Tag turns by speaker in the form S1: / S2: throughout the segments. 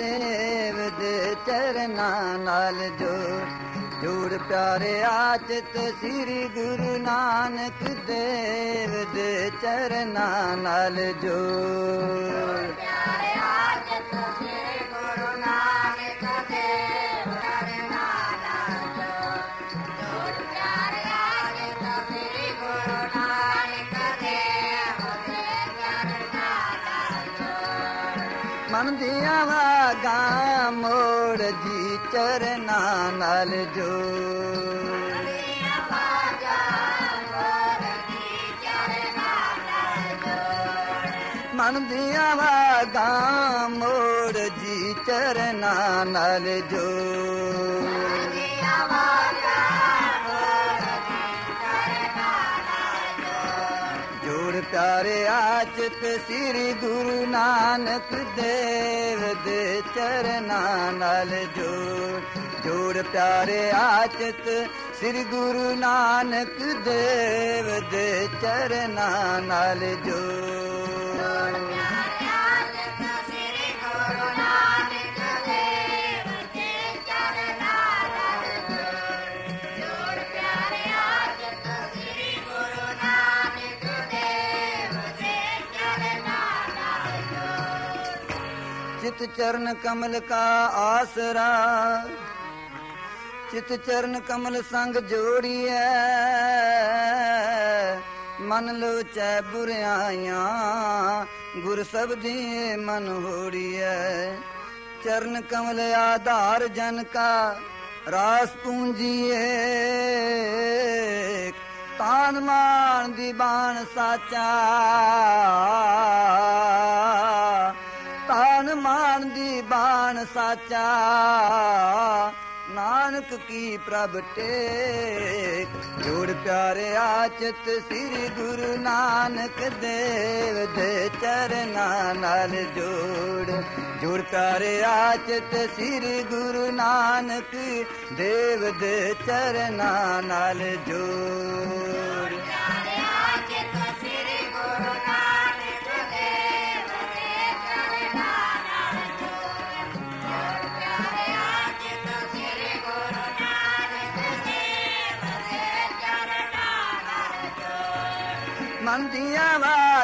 S1: ਦੇਵ ਦੇ ਚਰਨਾਂ ਨਾਲ ਜੋੜ ਜੋੜ ਪਿਆਰੇ ਆਚਤ ਸ੍ਰੀ ਗੁਰੂ ਨਾਨਕ ਦੇਵ ਦੇ ਚਰਨਾਂ ਨਾਲ ਜੋੜ ਜੀ ਚਰਨਾਂ ਨਾਲ ਜੋੜ ਮਨ ਦੀਆਂ ਵਾਗਾਂ ਮੋੜ ਜੀ ਚਰਨਾ ਨਾਲ ਜੋੜ ਜੋੜ ਪਿਆਰੇ ਆਚਤ ਸ੍ਰੀ ਗੁਰੂ ਨਾਨਕ ਦੇਵ ਦੇ ਚਰਨਾਂ ਨਾਲ ਜੋੜ ਜੋੜ ਪਿਆਰੇ ਆਚਤ ਸ੍ਰੀ ਗੁਰੂ ਨਾਨਕ ਦੇਵ ਦੇ ਚਰਨਾਂ ਨਾਲ ਜੋੜ। चित चरण कमल का आसरा चित चरण कमल संग जोड़िए मन लोचै बुराइयां गुर सबदी मन होड़िए चरण कमल आधार जन का रास पूंजिए ਤਾਨ ਮਾਨ ਦੀ ਬਾਣ ਸਾਚਾ ਤਾਨ ਦੀ ਬਾਣ ਸਾਚਾ। ਨਾਨਕ ਕੀ ਪ੍ਰਭ ਟੇਕ। ਜੋੜ ਪਿਆਰੇ ਆਚਤ ਸ੍ਰੀ ਗੁਰੂ ਨਾਨਕ ਦੇਵ ਦੇ ਚਰਨਾਂ ਨਾਲ ਜੋੜ। ਜੋੜ ਪਿਆਰੇ ਆਚਤ ਸ੍ਰੀ ਗੁਰੂ ਨਾਨਕ ਦੇਵ ਦੇ ਚਰਨਾਂ ਨਾਲ ਜੋੜ।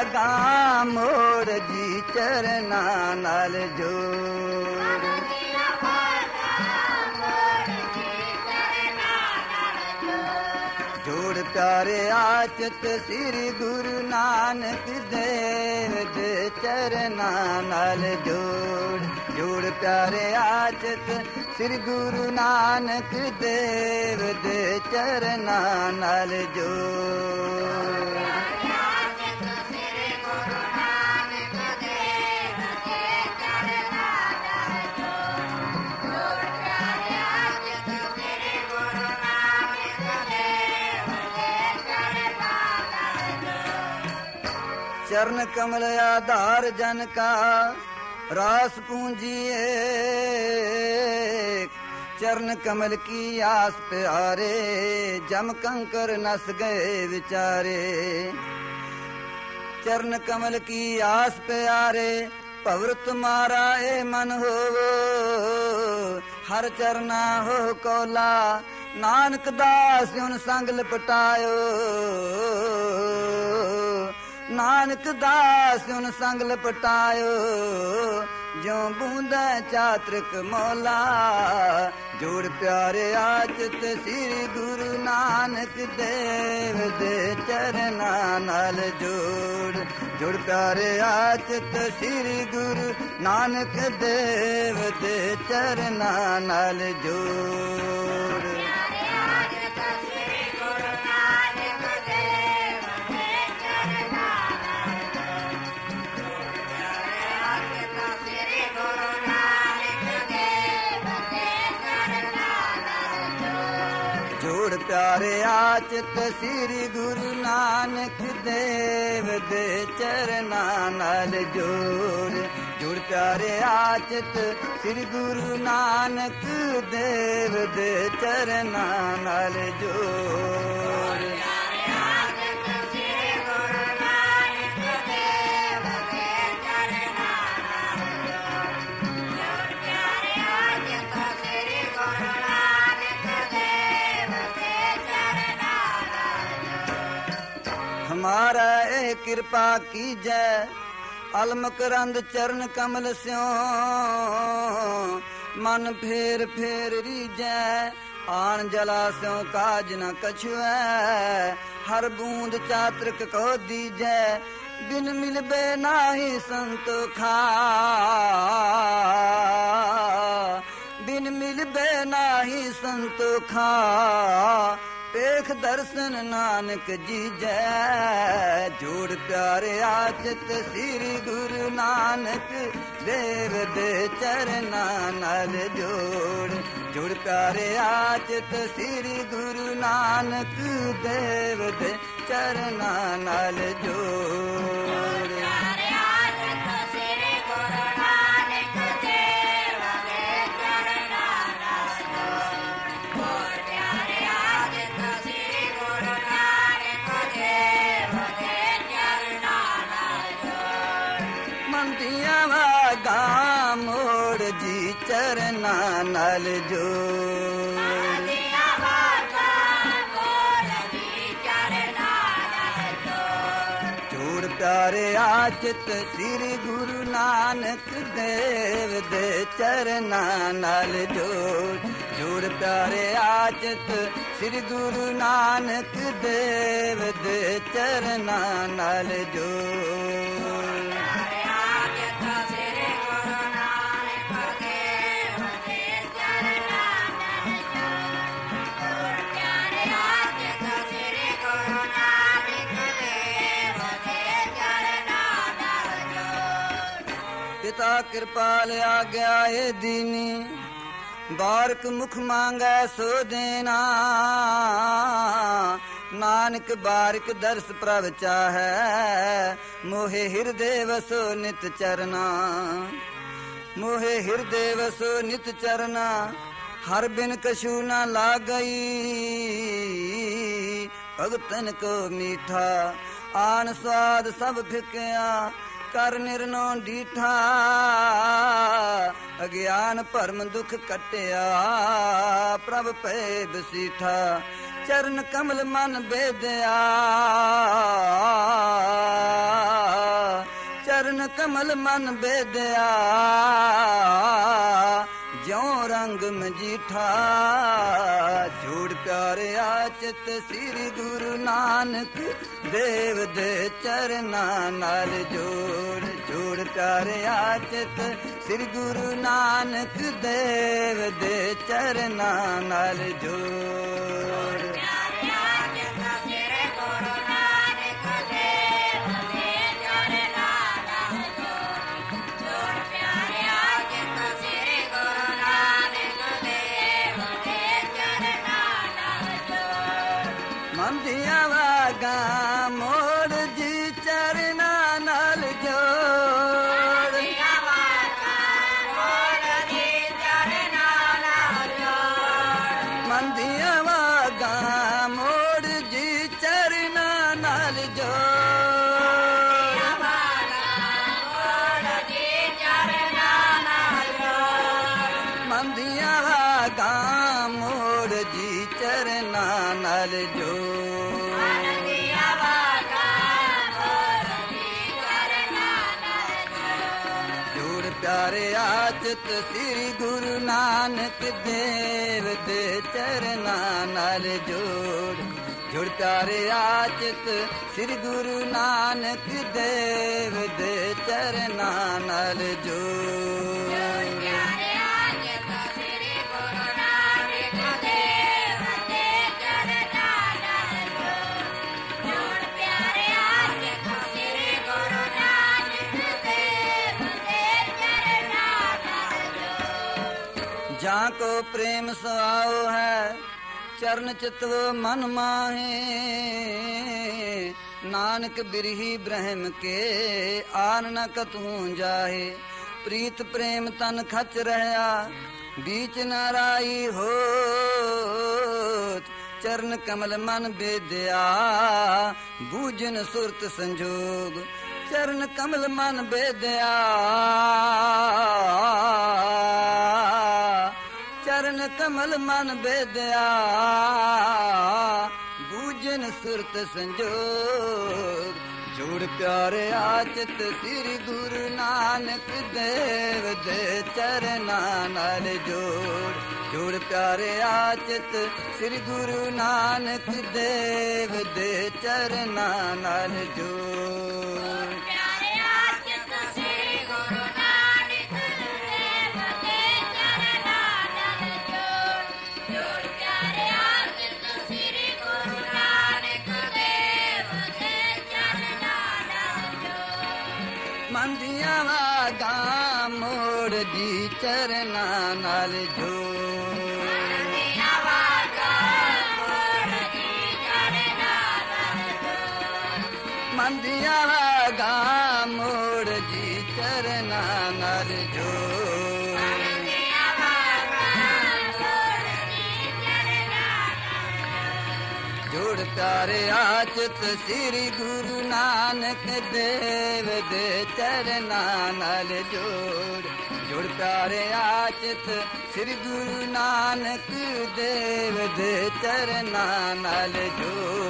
S1: ਦੀਆਂ ਮੋੜ ਜੀ ਚਰਨਾਂ ਨਾਲ ਜੋੜ ਜੋੜ ਪਿਆਰੇ ਆਚਤ ਸ੍ਰੀ ਗੁਰੂ ਨਾਨਕ ਦੇਵ ਦੇ ਚਰਨਾਂ ਨਾਲ ਜੋੜ। ਜੋੜ ਪਿਆਰੇ ਆਚਤ ਸ੍ਰੀ ਗੁਰੂ ਨਾਨਕ ਦੇਵ ਦੇ ਚਰਨਾਂ ਨਾਲ ਜੋੜ। ਚਰਨ ਕਮਲ ਆਧਾਰ ਜਨ ਕਾ, ਰਾਸ ਪੂੰਜੀਏ। ਚਰਨ ਕਮਲ ਕੀ ਆਸ ਪਿਆਰੇ, ਜਮ ਕੰਕਰ ਨਸ ਗਏ ਵਿਚਾਰੇ। ਚਰਨ ਕਮਲ ਕੀ ਆਸ ਪਿਆਰੇ ਭਵਰ ਤੁਮਾਰਾ ਏ ਮਨ ਹੋਵੋ। ਹਰ ਚਰਨਾ ਹੋ ਕੋਲਾ, ਨਾਨਕ ਦਾਸ ਹੁਨ ਸੰਗ ਲਪਟਾਇਓ। ਨਾਨਕ ਦਾਸ ਹੁਣ ਸੰਗ ਲਪਟਾਇਓ, ਜਿਉ ਬੂੰਦਾ ਚਾਤ੍ਰਿਕ ਮੌਲਾ। ਜੋੜ ਪਿਆਰੇ ਆਚਤ ਸ੍ਰੀ ਗੁਰੂ ਨਾਨਕ ਦੇਵ ਦੇ ਚਰਨਾਂ ਨਾਲ ਜੋੜ। ਜੋੜ ਪਿਆਰੇ ਆਚਤ ਸ੍ਰੀ ਗੁਰੂ ਨਾਨਕ ਦੇਵ ਦੇ ਚਰਨਾਂ ਨਾਲ ਜੋੜ। ਜੋੜ ਪਿਆਰੇ ਆਚਤ ਸ੍ਰੀ ਗੁਰੂ ਨਾਨਕ ਦੇਵ ਦੇ ਚਰਨਾਂ ਨਾਲ ਜੋੜ। ਜੋੜ ਪਿਆਰੇ ਆਚਤ ਸ੍ਰੀ ਗੁਰੂ ਨਾਨਕ ਦੇਵ ਦੇ ਚਰਨਾਂ ਨਾਲ ਜੋੜ। ਕਿਰਪਾ ਕੀਜੈ ਅਲਮਕਰੰਦ ਚਰਨ ਕਮਲ ਸਿਓ। ਮਨ ਫੇਰ ਫੇਰ ਰੀਜੈ, ਆਣ ਜਲਾ ਸਿਓ ਕਾਜ ਨ ਕਛੁਐ। ਹਰ ਬੂੰਦ ਚਾਤ੍ਰਿਕ ਕੋ ਦੀਜੈ, ਬਿਨ ਮਿਲਬੇ ਨਾਹੀ ਸੰਤੋਖਾ ਬਿਨ ਮਿਲਬੇ ਨਾਹੀ ਸੰਤੋਖਾ ਪੇਖ ਦਰਸ਼ਨ ਨਾਨਕ ਜੀ ਜੈ। ਜੋੜ ਪਿਆਰਿਆ ਚਿਤ ਸ੍ਰੀ ਗੁਰੂ ਨਾਨਕ, ਦੇਵ ਦੇ ਚਰਨਾਂ ਨਾਲ ਜੋੜ। ਜੋੜ ਪਿਆਰਿਆ ਚਿਤ ਸ੍ਰੀ ਗੁਰੂ ਨਾਨਕ, ਦੇਵ ਦੇ ਚਰਨਾਂ ਨਾਲ ਜੋੜ।
S2: ਚਰਨਾਂ ਨਾਲ ਜੋੜ। ਆਦੀਆਂ ਜੋੜ
S1: ਜੋੜ ਪਿਆਰੇ ਸ੍ਰੀ ਗੁਰੂ ਨਾਨਕ ਦੇਵ ਦੇ ਚਰਨਾਂ ਨਾਲ ਜੋੜ। ਜੋੜ ਪਿਆਰੇ ਆਚਿਤ ਸ੍ਰੀ ਗੁਰੂ ਨਾਨਕ ਦੇਵ ਦੇ ਚਰਨਾਂ ਨਾਲ ਜੋੜ। ਕਿਰਪਾਲ ਆਗਿਆ ਏ ਦੀਨੀ। ਬਾਰਕ ਮੁਖ ਮੰਗੈ ਸੋ ਦੇਣਾ। ਨਾਨਕ ਬਾਰਿਕ ਦਰਸ ਪ੍ਰਭ ਚਾਹੈ। ਮੋਹਿ ਹਿਰਦੇ ਵਸੋ ਨਿਤ ਚਰਨਾ। ਮੋਹਿ ਹਿਰਦੇ ਵਸੋ ਨਿਤ ਚਰਨਾ। ਹਰ ਬਿਨ ਕਛੂ ਨਾ ਲਾਗਈ। ਭਗਤਨ ਕੋ ਮੀਠਾ। ਆਨ ਸਵਾਦ ਸਭ ਫਿਕਿਆ। ਕਰ ਨਿਰਨੋ ਡੀਠਾ, ਅਗਿਆਨ ਭਰਮ ਦੁਖ ਕਟਿਆ ਪ੍ਰਭ ਪੈ ਬਸੀਠਾ ਚਰਨ ਕਮਲ ਮਨ ਬੇਦਿਆ। ਚਰਨ ਕਮਲ ਮਨ ਬੇਦਿਆ ਜਿਉ ਰੰਗ ਮਜੀਠਾ, ਜੋੜ ਪਿਆਰਿਆ ਚਿਤ ਸ੍ਰੀ ਗੁਰੂ ਨਾਨਕ, ਦੇਵ ਦੇ ਚਰਨਾਂ ਨਾਲ ਜੋੜ ਜੋੜ ਪਿਆਰਿਆ ਚਿਤ ਸ੍ਰੀ ਗੁਰੂ ਨਾਨਕ, ਦੇਵ ਦੇ ਚਰਨਾਂ ਨਾਲ ਜੋੜ।
S2: ਸ੍ਰੀ ਗੁਰੂ ਨਾਨਕ ਦੇਵ ਦੇ ਚਰਨਾਂ ਨਾਲ ਜੋੜ। ਜੋੜ ਪਿਆਰੇ
S1: ਆਚਤ ਸ੍ਰੀ ਗੁਰੂ ਨਾਨਕ ਦੇਵ ਦੇ ਚਰਨਾਂ ਨਾਲ ਜੋੜ। ਪ੍ਰੇਮ ਸੁਆਉ ਹੈ, ਚਰਨ ਚਿਤਵ ਮਨ ਮਾਹੇ। ਨਾਨਕ ਬਿਰਹੀ ਬ੍ਰਹਮ ਕੇ ਆਨ ਨ ਕਤੂ ਜਾਹੇ। ਪ੍ਰੀਤ ਪ੍ਰੇਮ ਤਨ ਖਚ ਰਹਾ, ਬੀਚ ਨਰਾਈ ਹੋ ਚਰਨ ਕਮਲ ਮਨ ਬੇਦਿਆ ਬੂਜਨ ਸੁਰਤ ਸੰਜੋਗ। ਚਰਨ ਕਮਲ ਮਨ ਬੇਦਿਆ। ਕਮਲ ਮਨ ਬੇਦਿਆ ਬੂਜਨ ਸੁਰਤ ਸੰਜੋਗ। ਜੋੜ
S2: ਪਿਆਰਿਆ ਚਿਤ ਸ੍ਰੀ ਗੁਰੂ ਨਾਨਕ ਦੇਵ ਦੇ ਚਰਨਾ ਨਾਲ ਜੋੜ। ਜੋੜ ਪਿਆਰਿਆ ਚਿਤ ਸ੍ਰੀ ਗੁਰੂ ਨਾਨਕ ਦੇਵ ਦੇ ਚਰਨਾਂ ਨਾਲ ਜੋੜ।
S1: ਚਰਨਾਂ ਨਾਲ ਜੋੜ।
S2: ਦੀਆਂ ਵਾਗਾਂ ਮੋੜ ਜੀ ਚਰਨਾਂ ਨਾਲ ਜੋੜ
S1: ਮਨ ਦੀਆਂ ਵਾਗਾਂ ਮੋੜ ਜੀ ਚਰਨਾਂ ਨਾਲ ਜੋੜ। ਜੋੜ ਪਿਆਰਿਆ ਚਿਤ ਸ੍ਰੀ ਗੁਰੂ ਨਾਨਕ ਦੇਵ ਦੇ ਚਰਨਾਂ ਨਾਲ ਜੋੜ। ਜੋੜ ਪਿਆਰਿਆ ਚਿਤ ਸ੍ਰੀ ਗੁਰੂ ਨਾਨਕ ਦੇਵ ਦੇ ਚਰਨਾਂ ਨਾਲ ਜੋੜ।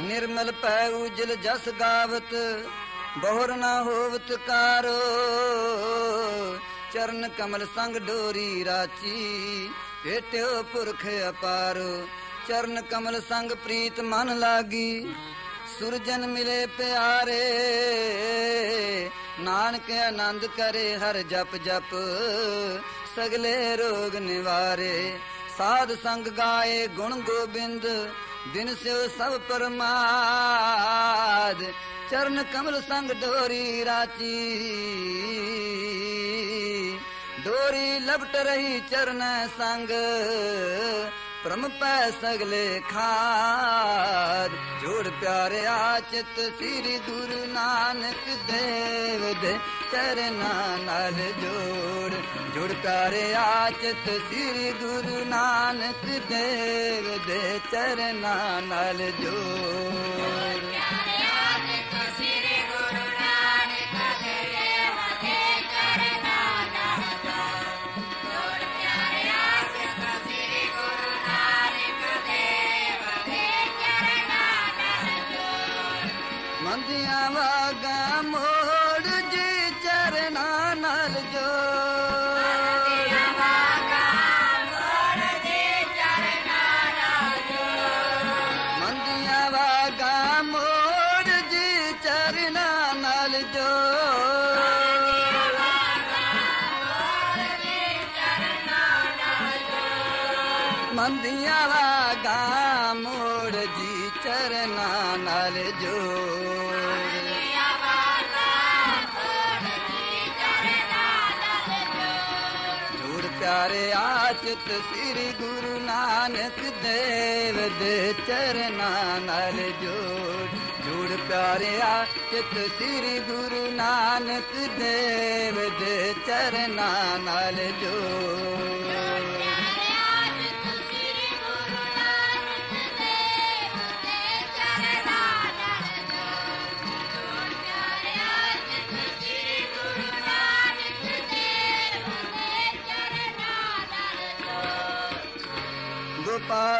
S1: ਨਿਰਮਲ ਪੈ ਉਜਲ ਜਸ ਗਾਵਤ ਬਹੁਰ ਨਾ ਹੋਵਤ ਕਾਰੋ ਚਰਨ ਕਮਲ ਸੰਗ ਡੋਰੀ ਰਾਚੀ, ਭੇਟਿਓ ਪੁਰਖ ਅਪਾਰੋ। ਚਰਨ ਕਮਲ ਸੰਗ ਪ੍ਰੀਤ ਮਨ ਲਾਗੀ, ਸੁਰਜਨ ਮਿਲੇ ਪਿਆਰੇ। ਨਾਨਕ ਆਨੰਦ ਕਰੇ ਹਰ ਜਪ ਜਪ, ਸਗਲੇ ਰੋਗ ਨਿਵਾਰੇ। ਸਾਧ ਸੰਗ ਗਾਏ ਗੁਣ ਗੋਬਿੰਦ, ਦਿਨ ਸਿਓ ਸਭ ਪਰਮਾਦ। ਚਰਨ ਕਮਲ ਸੰਗ ਡੋਰੀ ਰਾਚੀ। ਡੋਰੀ ਲਪਟ ਰਹੀ ਚਰਨ ਸੰਗ ਪ੍ਰਮ ਪੈ ਸਗਲੇ ਖਾਦ। ਜੋੜ ਪਿਆਰਿਆ ਚਿਤ ਸ੍ਰੀ ਗੁਰੂ ਨਾਨਕ ਦੇਵ ਦੇ, ਚਰਨਾਂ ਨਾਲ ਜੋੜ। ਜੋੜ ਪਿਆਰਿਆ ਚਿਤ ਸ੍ਰੀ ਗੁਰੂ ਨਾਨਕ ਦੇਵ ਦੇ, ਚਰਨਾਂ ਨਾਲ ਜੋੜ। ਮੰਦੀਆਂ ਵਾਗਾ ਮੋੜ ਜੀ ਚਰਨਾਂ ਨਾਲ ਜੋੜ। ਪਿਆਰੇ ਆਚਤ ਸ੍ਰੀ ਗੁਰੂ ਨਾਨਕ ਦੇਵ ਦੇ ਚਰਨਾਂ ਨਾਲ ਜੋੜ। ਜੋੜ ਪਿਆਰੇ ਆਚਤ ਸ੍ਰੀ ਗੁਰੂ ਨਾਨਕ ਦੇਵ ਦੇ ਚਰਨਾਂ ਨਾਲ ਜੋੜ।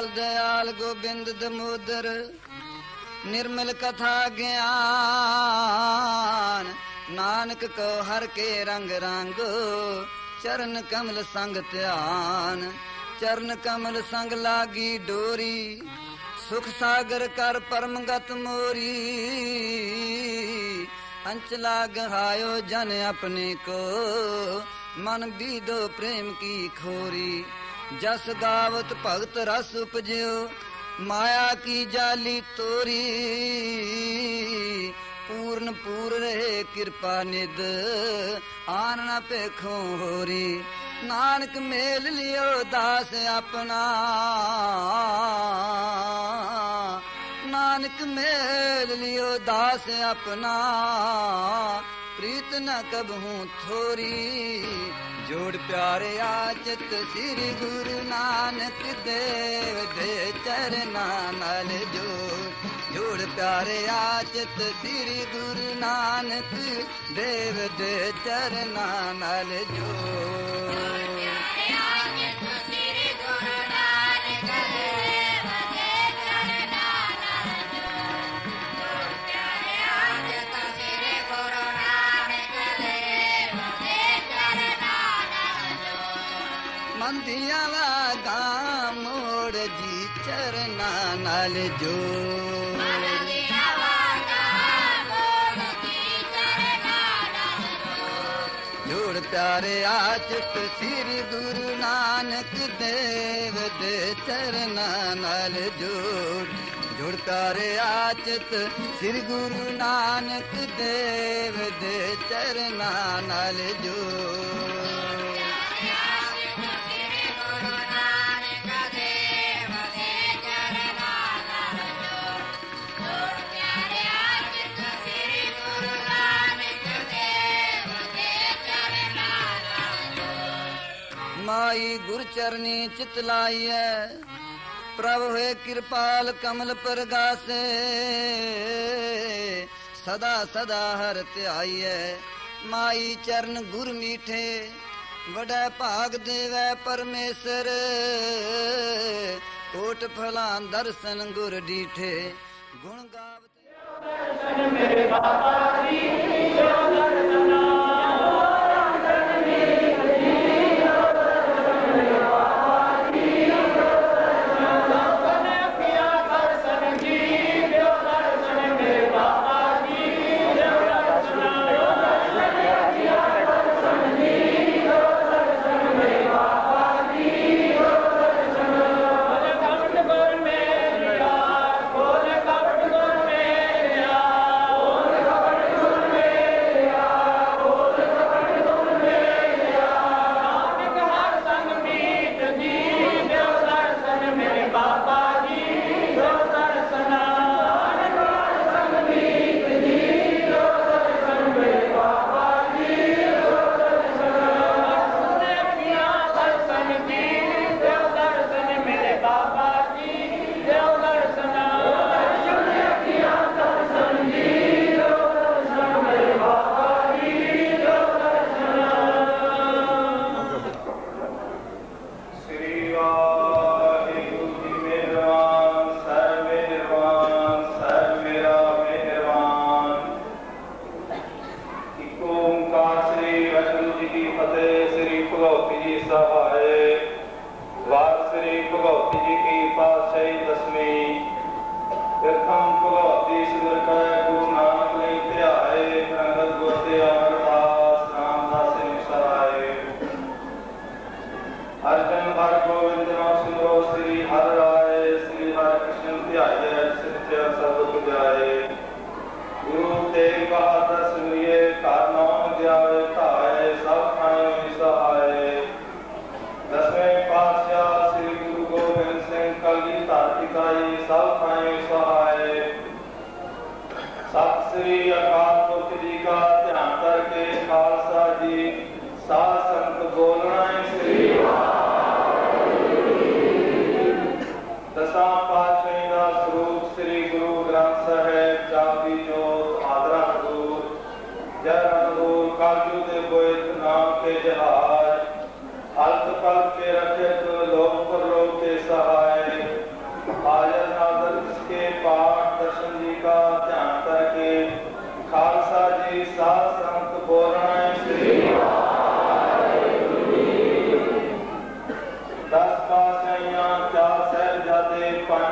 S1: ਗੋਪਾਲ ਦਇਆਲ ਗੋਬਿੰਦ ਦਮੋਦਰ, ਨਿਰਮਲ ਕਥਾ ਗਿਆਨ। ਨਾਨਕ ਕੋ ਹਰ ਕੇ ਰੰਗ ਰੰਗ, ਚਰਨ ਕਮਲ ਸੰਗ ਧਿਆਨ। ਚਰਨ ਕਮਲ ਸੰਗ ਲਾਗੀ ਡੋਰੀ, ਸੁਖ ਸਾਗਰ ਕਰ ਪਰਮਗਤ ਮੋਰੀ। ਅੰਚਲਾ ਗਹਾਇਓ ਜਨ ਆਪਣੇ ਕੋ, ਮਨ ਬੀਦੋ ਪ੍ਰੇਮ ਕੀ ਖੋਰੀ। ਜਸ ਗਾਵਤ ਭਗਤ ਰਸ ਉਪਜਿਓ, ਮਾਇਆ ਕੀ ਜਾਲੀ ਤੋਰੀ। ਪੂਰਨ ਪੂਰ ਰਹੇ ਕਿਰਪਾ ਨਿਦ ਆਨ ਨ ਪੇਖੋਂ ਹੋਰੀ। ਨਾਨਕ ਮੇਲ ਲਿਓ ਦਾਸ ਆਪਣਾ। ਨਾਨਕ ਮੇਲ ਲਿਓ ਦਾਸ ਆਪਣਾ। ਪ੍ਰੀਤ ਨਾ ਕਬਹੂ ਥੋਰੀ, ਜੋੜ ਪਿਆਰਿਆ ਚਿਤ ਸ੍ਰੀ ਗੁਰੂ ਨਾਨਕ ਦੇਵ ਦੇ ਚਰਨਾਂ ਨਾਲ ਜੋੜ। ਜੋੜ ਪਿਆਰਿਆ ਚਿਤ ਸ੍ਰੀ ਗੁਰੂ ਨਾਨਕ ਦੇਵ ਦੇ ਚਰਨਾਂ ਨਾਲ ਜੋੜ। ਜੋ ਜੋੜ ਪਿਆਰਿਆ ਚਿਤ ਸ੍ਰੀ ਗੁਰੂ ਨਾਨਕ ਦੇਵ ਦੇ ਚਰਨਾ ਨਾਲ ਜੋੜ। ਜੋੜ ਤਾਰੇ ਚਿਤ ਸ੍ਰੀ ਗੁਰੂ ਨਾਨਕ ਦੇਵ ਦੇ ਚਰਨਾ ਨਾਲ ਜੋ ਪਾਈ ਗੁਰ ਚਰਨੀ ਚਿਤ ਲਾਈਐ। ਪ੍ਰਭ ਹੋਏ ਕਿਰਪਾਲ ਕਮਲ ਪਰਗਾਸੇ। ਸਦਾ ਸਦਾ ਹਰ ਧਿਆਈਐ। ਮਾਈ ਚਰਨ ਗੁਰ ਮੀਠੇ, ਵਡੈ ਭਾਗ ਦੇਵੈ ਪਰਮੇਸ਼ਰ। ਕੋਟ ਫਲਾਂ ਦਰਸ਼ਨ ਗੁਰ ਡੀਠੇ। ਗੁਣ ਗਾਵਤੇ
S3: ਮੇਰੇ ਬਾਬਾ ਧਿਆਇਐ ਸਿੱਧਿਆ ਸਭ ਪੁਜਾਏ ਗੁਰੂ ਤੇਗ ਬਹਾਦਰ ਸ੍ਰੀ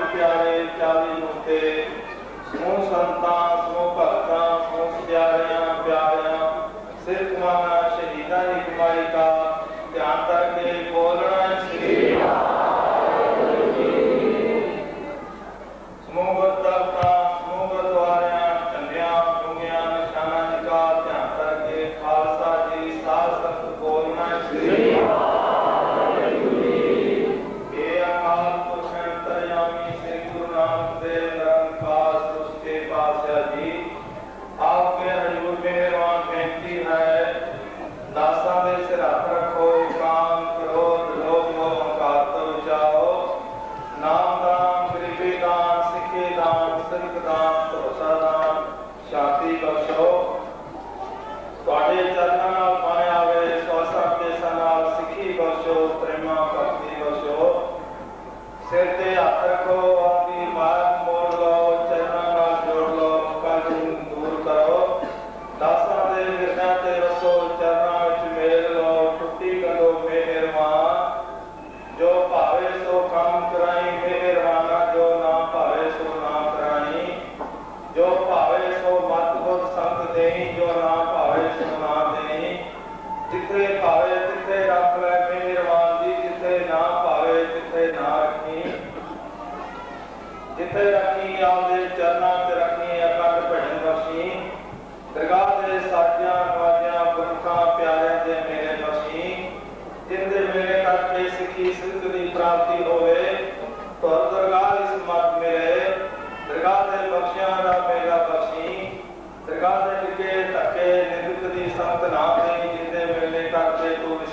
S3: ਪਿਆਰੇ ਚਾਲੀ ਮੁਕਤੇ ਸੋ ਸੰਤਾਂ ਸੋ ਭਗਤਾਂ ਸੋ ਪਿਆਰਿਆਂ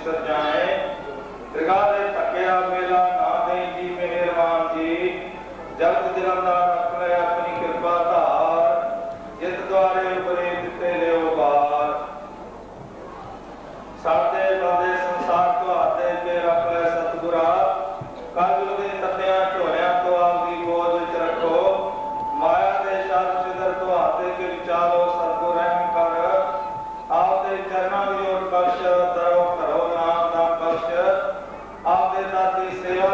S3: ਨਿਸਤਰ ਜਾਏ ਤ੍ਰਿਗਾਲ ministerio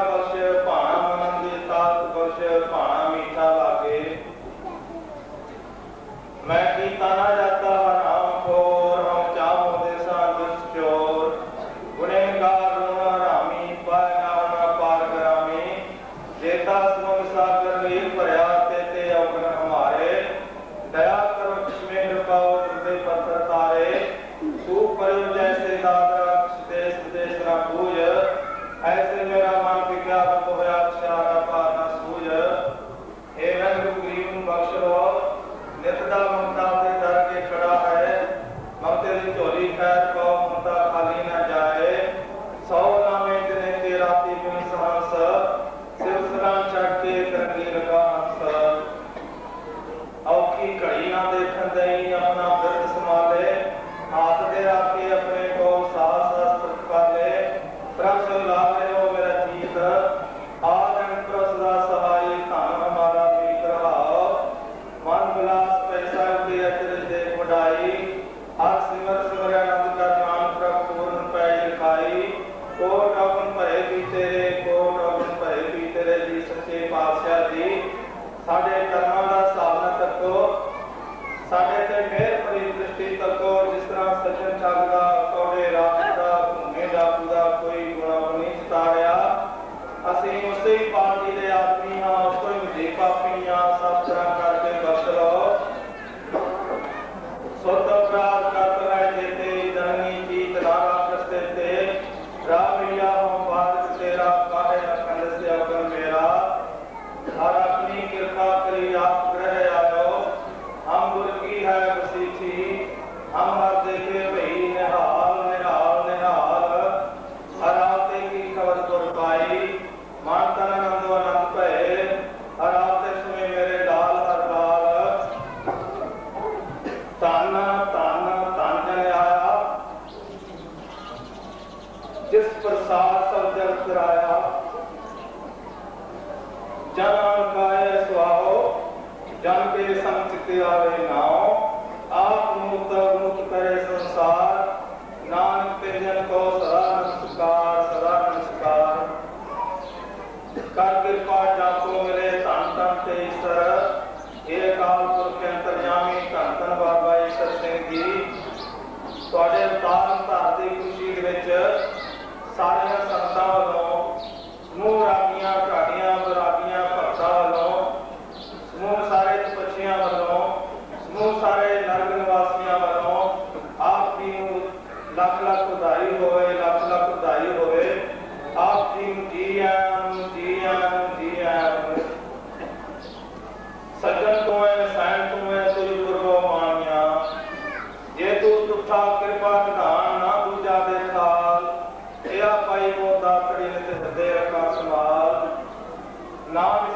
S3: 外 ਸਾਰੇ ਸਾਰੀਆਂ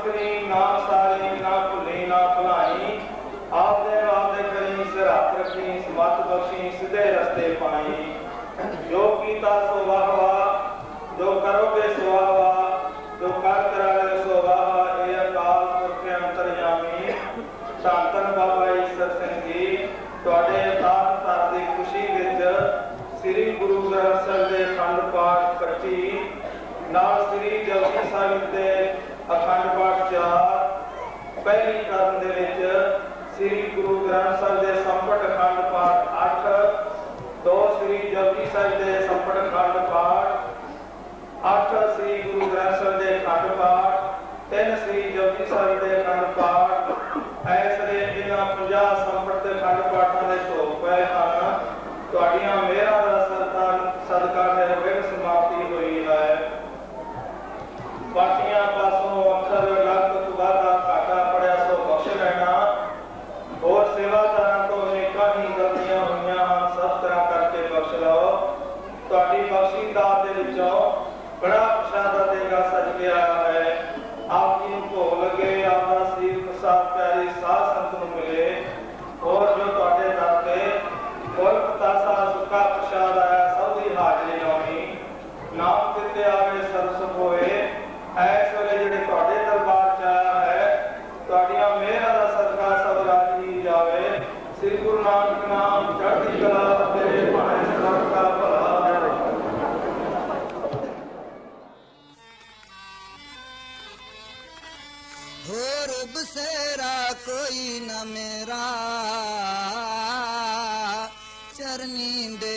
S3: ਵਿਸਰੇ ਨਾ ਸਾਰੇ ਨਾ ਭੁੱਲੇ ਨਾ ਭੁਲਾਈ ਆਪ ਦੇ ਰਾਹ ਦੇ ਕਰੀ ਸਿਰਤ ਰੱਖੀ ਸਮਤ ਬਖਸ਼ੀ ਸਿੱਧੇ ਰਸਤੇ ਪਾਈ। ਜੋ ਕੀਤਾ ਸੋ ਵਾਹਵਾ ਜੋ ਕਰੋਗੇ ਸੋ ਜੋ ਕਰ ਕਰਾਲੇ ਸੋ ਇਹ ਅਕਾਲ ਪੁਰਖ ਅੰਤਰ ਜਾਮੀ ਧੰਨ ਬਾਬਾ ਈਸ਼ਰ ਸਿੰਘ ਜੀ, ਤੁਹਾਡੇ ਅਕਾਲ ਤਰ ਦੀ ਖੁਸ਼ੀ ਵਿੱਚ ਸ੍ਰੀ ਗੁਰੂ ਗ੍ਰੰਥ ਸਾਹਿਬ ਦੇ ਖੰਡ ਪਾਠ ਪ੍ਰਤੀ ਨਾਲ ਸ੍ਰੀ ਜਪਜੀ ਸਾਹਿਬ ਦੇ ਅਖੰਡ ਪਾਠ ਚਾਰ ਪਹਿਲੀ ਕਦਮ ਦੇ ਵਿੱਚ ਸ੍ਰੀ ਗੁਰੂ ਗ੍ਰੰਥ ਸਾਹਿਬ ਦੇ ਸੰਪਟ ਅਖੰਡ ਪਾਠ 8 ਦੋ ਸ੍ਰੀ ਜਪਜੀ ਸਾਹਿਬ ਦੇ ਸੰਪਟ ਅਖੰਡ ਪਾਠ 8 ਸ੍ਰੀ ਗੁਰੂ ਗ੍ਰੰਥ ਸਾਹਿਬ ਦੇ ਅਖੰਡ ਪਾਠ, ਤਿੰਨ ਸ੍ਰੀ ਜਪਜੀ ਸਾਹਿਬ ਦੇ ਅਖੰਡ ਪਾਠ ਐਸਰੇ ਇਹਨਾਂ 50 ਸੰਪਟ ਦੇ ਅਖੰਡ ਪਾਠਾਂ ਦੇ ਸੋਪ ਹੈ ਹਨ, ਤੁਹਾਡੀਆਂ ਮਿਹਰਾਂ ਦਾ ਸਰਦਾਰ ਸਦਕਾ ਨਿਰਵਿਘਨ ਸਮਾਪਤੀ ਹੋਈ ਹੈ। ਬਾਕੀਆਂ
S1: ਹੋਰ ਬਸੇਰਾ ਕੋਈ ਨਾ ਮੇਰਾ ਚਰਨੀ ਡੇਰਾ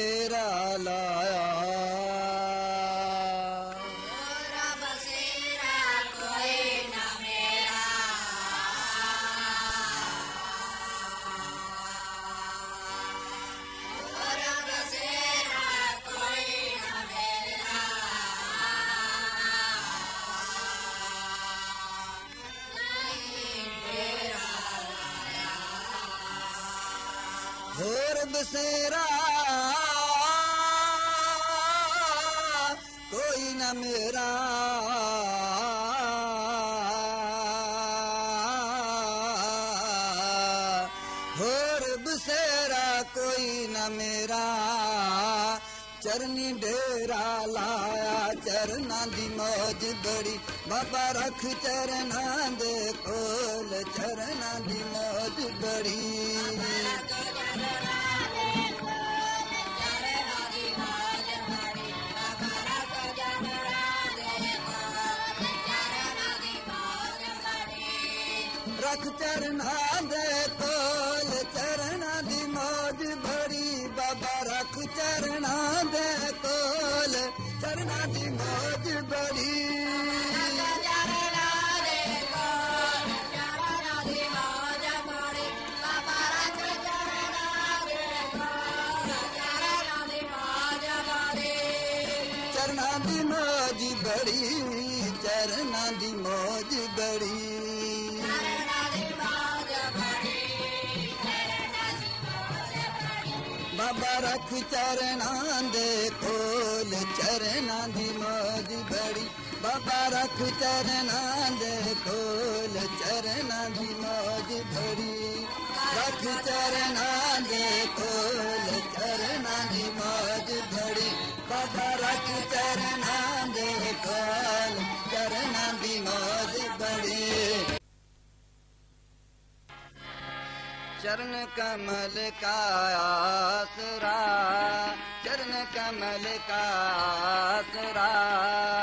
S1: ਬਾਬਾ ਰੱਖ ਚਰਨਾਂ ਦੇ ਕੋਲ ਚਰਨਾਂ ਦੀ ਮੌਜ ਬੜੀ। ਚਰਨਾਂ ਦੀ ਮੌਜ ਬੜੀ ਚਰਨਾਂ ਦੀ ਮੌਜ ਬੜੀ ਬਾਬਾ ਰੱਖ ਚਰਨਾਂ ਦੇ ਕੋਲ ਚਰਨਾਂ ਦੀ ਮੌਜ ਬੜੀ ਬਾਬਾ ਰੱਖ ਚਰਨਾਂ ਦੇ ਕੋਲ ਚਰਨਾਂ ਦੀ ਮੌਜ ਬੜੀ ਰੱਖ ਚਰਨਾਂ ਦੇ ਕੋਲ ਪੱਟ ਚਰਨਾਂ ਦੇ ਕੋਲ, ਚਰਨਾਂ ਦੀ ਮੋਜ ਬੜੀ। ਚਰਨ ਕਮਲ ਕਾ ਆਸਰਾ, ਚਰਨ ਕਮਲ ਕਾ ਆਸਰਾ।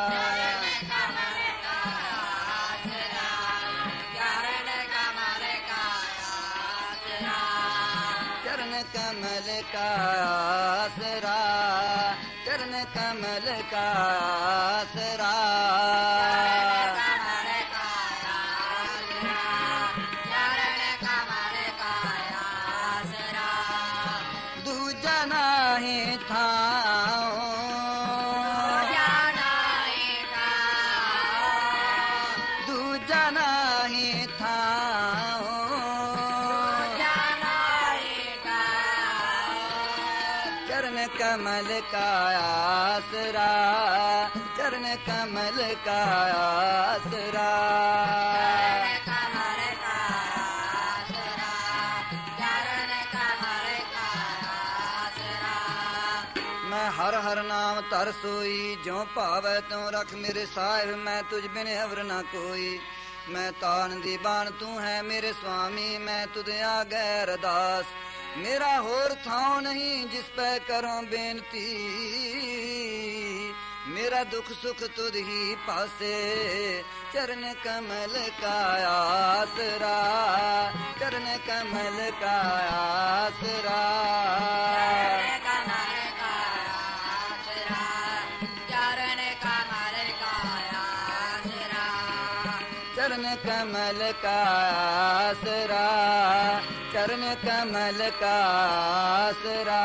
S1: ਮੈਂ ਹਰ ਹਰ ਨਾਮ ਧਰ ਸੋਈ, ਜਿਉ ਭਾਵੈ ਤਿਉ ਰਖ ਮੇਰੇ ਸਾਹਿਬ, ਮੈਂ ਤੁਝ ਬਿਨ ਹਵਰ ਨਾ ਕੋਈ। ਮੈਂ ਤਾਨ ਦੀ ਬਾਣ ਤੂੰ ਹੈ ਮੇਰੇ ਸੁਆਮੀ ਮੈਂ ਤੁਧ ਆਗੈ ਅਰਦਾਸ ਮੇਰਾ ਹੋਰ ਥਾਉ ਨਹੀਂ ਜਿਸ ਪੈ ਕਰਾਂ ਬੇਨਤੀ। ਮੇਰਾ ਦੁੱਖ ਸੁਖ ਤੁਧ ਹੀ ਪਾਸੇ, ਚਰਨ ਕਮਲ ਕਾ ਆਸਰਾ। ਚਰਨ ਕਮਲ ਕਾ ਆਸਰਾ। का आसरा चरण कमल का आसरा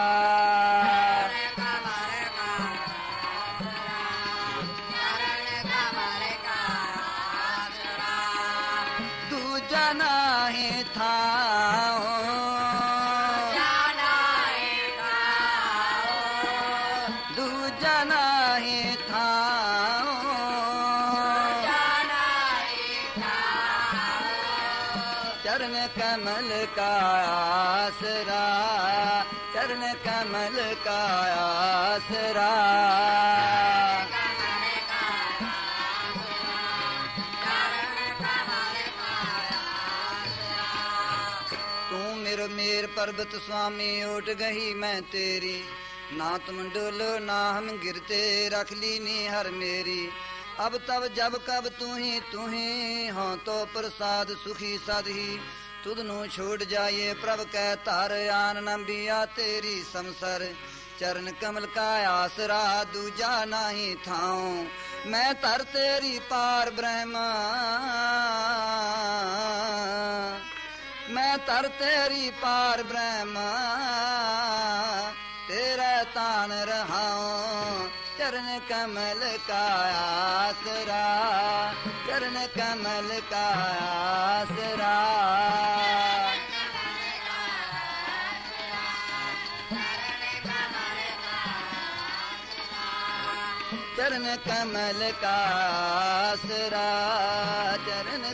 S1: ਮੁਹੱਬਤ ਸੁਆਮੀ ਉਠ ਗਈ ਮੈਂ ਤੇਰੀ। ਨਾ ਤੁਮ ਡੋਲੋ ਨਾ ਹਮ ਗਿਰਤੇ ਰਖ ਲੀਨੀ ਹਰ ਮੇਰੀ। ਅਬ ਤਬ ਜਬ ਕਬ ਤੂੰ ਹੀ ਤੂੰ ਹੀ ਹਾਂ ਤੋ ਪ੍ਰਸਾਦ ਸੁਖੀ ਸਦ ਹੀ ਨੂੰ ਛੋੜ ਜਾਏ ਪ੍ਰਭ ਕੈ ਧਰ, ਆਨ ਨੰਬੀਆ ਤੇਰੀ ਸੰਸਰ। ਚਰਨ ਕਮਲ ਕਾ ਆਸਰਾ ਦੂਜਾ ਨਹੀਂ ਥਾਉ। ਮੈਂ ਧਰ ਤੇਰੀ ਪਾਰ ਬ੍ਰਹਮਾ। तर तेरी पार ब्रह्मा, तेरा तान रहा चरण कमल का आसरा, चरण कमल का आसरा। चरण कमल का आसरा, चरण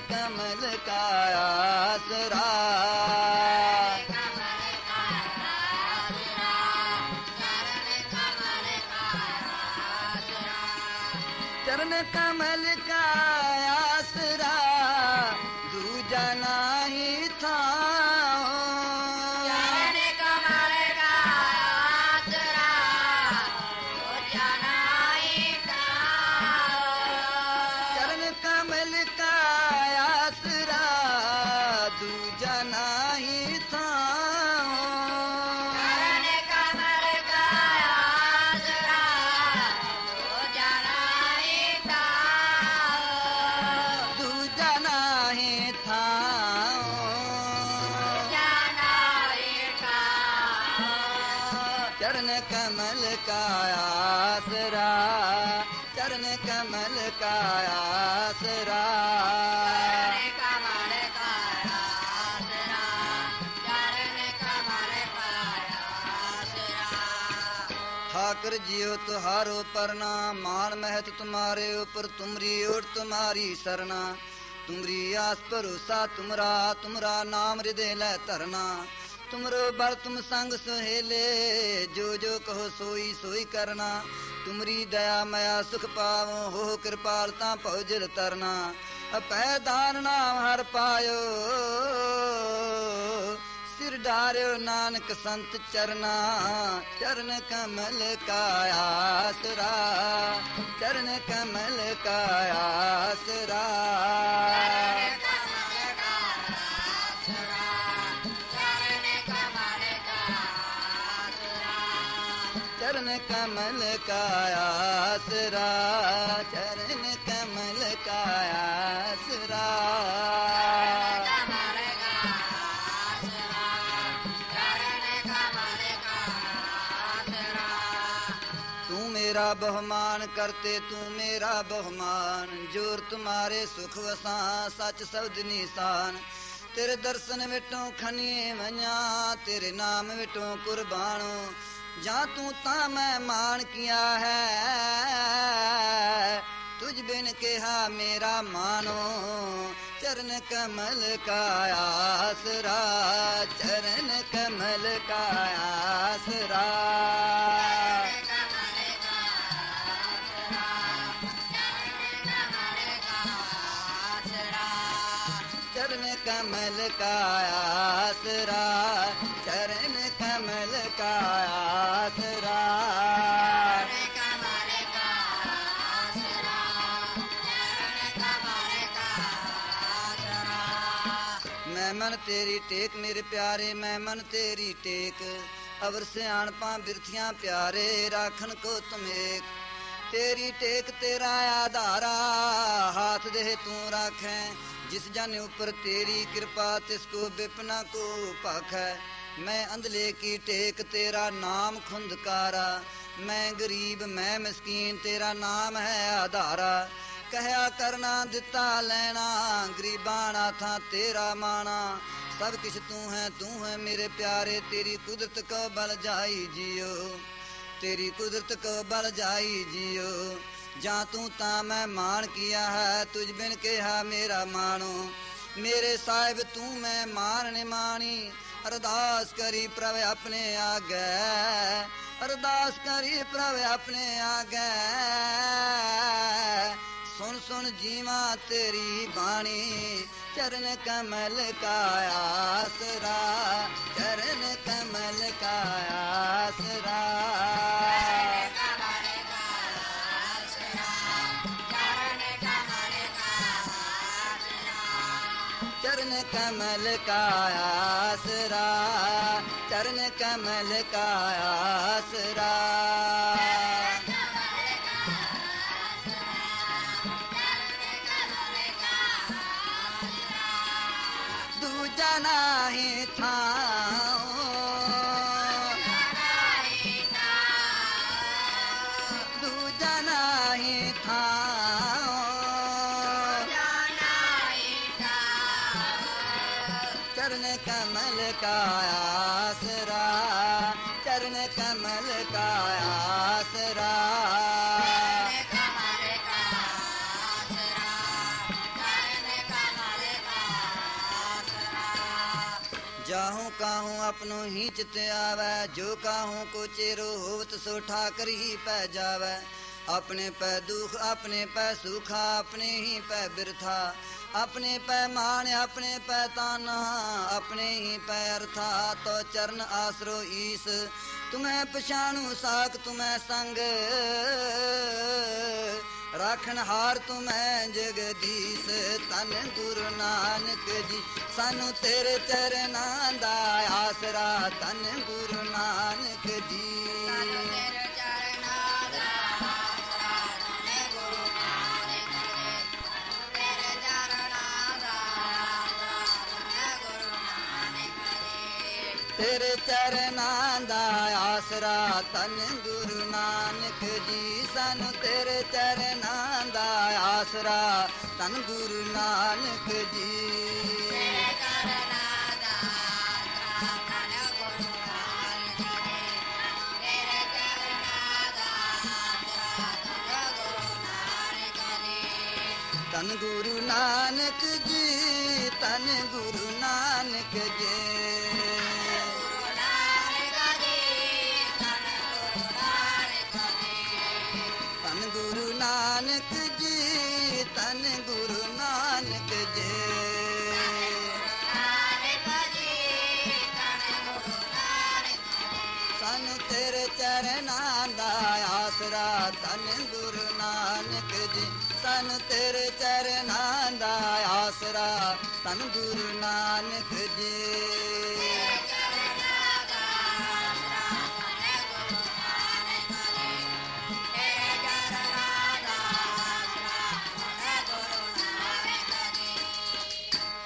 S1: ਜਿਉ ਤੁਹਾਰ ਪਰਨਾ ਮਾਨ ਮਹਿਤ ਤੁਮਾਰੇ ਉਪਰ ਤੁਮਰੀ ਓਟ ਤੁਮਾਰੀ ਸਰਨਾ। ਤੁਮਰੀ ਆਸ ਭਰੋਸਾ, ਤੁਮਰਾ ਤੁਮਰਾ ਨਾਮ ਹਿਰਦੇ ਲੈ ਧਰਨਾ। ਤੁਮਰੋ ਬਲ ਤੁਮ ਸੰਗ ਸੁਹੇਲੇ, ਜੋ ਜੋ ਕਹੋ ਸੋਈ ਸੋਈ ਕਰਨਾ। ਤੁਮਰੀ ਦਇਆ ਮਇਆ ਸੁਖ ਪਾਵੋ, ਹੋ ਕਿਰਪਾਲਤਾ ਭਉ ਜਿਲ ਤਰਨਾ। ਅਪੈ ਦਾਨ ਨਾਮ ਹਰ ਪਾਇਓ। सिर डार्यो नानक संत चरना चरण कमल का आसरा। चरण कमल का आसरा, चरण कमल का आसरा। बहुमान करते तू मेरा बहुमान जोर तुम्हारे सुख वसा सच शब्द निशान तेरे दर्शन विटों खनिए वञा तेरे नाम विटों कुर्बानो जा तू ता मैं मान किया है तुझ बिन केहा मेरा मानो चरण कमल का आसरा चरण कमल का आसरा कमल का आसरा चरण कमल का आसरा। मैं मन तेरी टेक मेरे प्यारे मैं मन तेरी टेक। अवर सियाणपा बिरथियाँ प्यारे राखन को तुम एक। तेरी टेक तेरा आधारा हाथ दे तू राखे। ਜਿਸ ਜਨ ਉਪਰ ਤੇਰੀ ਕਿਰਪਾ, ਤਿਸ ਕੋ ਬਿਪਨਾ ਕੋ ਭਾਖੈ ਮੈਂ ਅੰਧਲੇ ਕੀ ਟੇਕ, ਤੇਰਾ ਨਾਮ ਖੁੰਦਕਾਰਾ ਮੈਂ ਗਰੀਬ, ਮੈਂ ਮਸਕੀਨ, ਤੇਰਾ ਨਾਮ ਹੈ ਆਧਾਰਾ। ਕਹਿਆ ਕਰਨਾ, ਦਿੱਤਾ ਲੈਣਾ, ਗਰੀਬਾਂ ਨਾਥਾ ਤੇਰਾ ਮਾਣਾ। ਸਭ ਕਿਛ ਤੂੰ ਹੈ ਤੂੰ ਹੈ ਮੇਰੇ ਪਿਆਰੇ, ਤੇਰੀ ਕੁਦਰਤ ਕੋ ਬਲ ਜਾਈ ਜਿਓ। ਤੇਰੀ ਕੁਦਰਤ ਕੋ ਬਲ ਜਾਈ ਜਿਓ। ਜਾਂ ਤੂੰ ਤਾਂ ਮੈਂ ਮਾਣ ਕੀਆ ਹੈ, ਤੁਝ ਬਿਨ ਕਿਹਾ ਮੇਰਾ ਮਾਣੋ। ਮੇਰੇ ਸਾਹਿਬ ਤੂੰ ਮੈਂ ਮਾਨ ਨਿਮਾਣੀ ਅਰਦਾਸ ਕਰੀ ਪ੍ਰਭ ਆਪਣੇ ਆਗੇ। ਅਰਦਾਸ ਕਰੀ ਪ੍ਰਭ ਆਪਣੇ ਆਗੇ। ਸੁਣ ਸੁਣ ਜੀਵਾ ਤੇਰੀ ਬਾਣੀ। ਚਰਨ ਕਮਲ ਕਾ ਆਸਰਾ ਚਰਨ ਕਮਲ ਕਾ ਆਸਰਾ चरण कमल का आसरा चरण कमल का आसरा ਆਪਨੋ ਹੀ ਚਿਤ ਆਵੈ, ਜੋ ਕਾਹੂ ਕੋ ਚੇਰੋ ਹੋਵਤ ਸੋ ਠਾਕਰ ਹੀ ਪੈ ਜਾਵੈ। ਆਪਣੇ ਪੈ ਦੁਖ, ਆਪਣੇ ਪੈ ਸੁਖਾ, ਆਪਣੇ ਹੀ ਪੈ ਬਿਰਥਾ। ਆਪਣੇ ਪੈ ਮਾਨ ਆਪਣੇ ਪੈ ਤਾਨਾ, ਆਪਣੇ ਹੀ ਪੈ ਅਰਥਾ। ਤੋ ਚਰਨ ਆਸਰੋ ਈਸ, ਤੁਮੈ ਪਛਾਣੂ ਸਾਖ, ਤੁਮੈ ਸੰਗ। ਰਾਖਣ ਹਾਰ ਮੈਂ ਜਗਦੀਸ਼, ਤਨ ਗੁਰੂ ਨਾਨਕ ਜੀ। ਸਾਨੂੰ ਤੇਰੇ ਚਰਨਾਂ ਦਾ ਆਸਰਾ ਤਨ ਗੁਰੂ ਨਾਨਕ ਜੀ। ਤੇਰੇ ਚਰਨਾਂ ਦਾ ਆਸਰਾ ਤਨ ਗੁਰੂ ਨਾਨਕ ਜੀ ਸਾਨੂੰ। ਤੇਰੇ ਚਰਨਾਂ ਦਾ ਆਸਰਾ ਤਨ ਗੁਰੂ ਨਾਨਕ ਜੀ। ਤਨ ਗੁਰੂ ਨਾਨਕ ਜੀ ਤਨ ਗੁਰੂ ਨਾਨਕ ਜੀ। ਆਸਰਾ ਤਨ ਗੁਰੂ ਨਾਨਕ ਜੀ।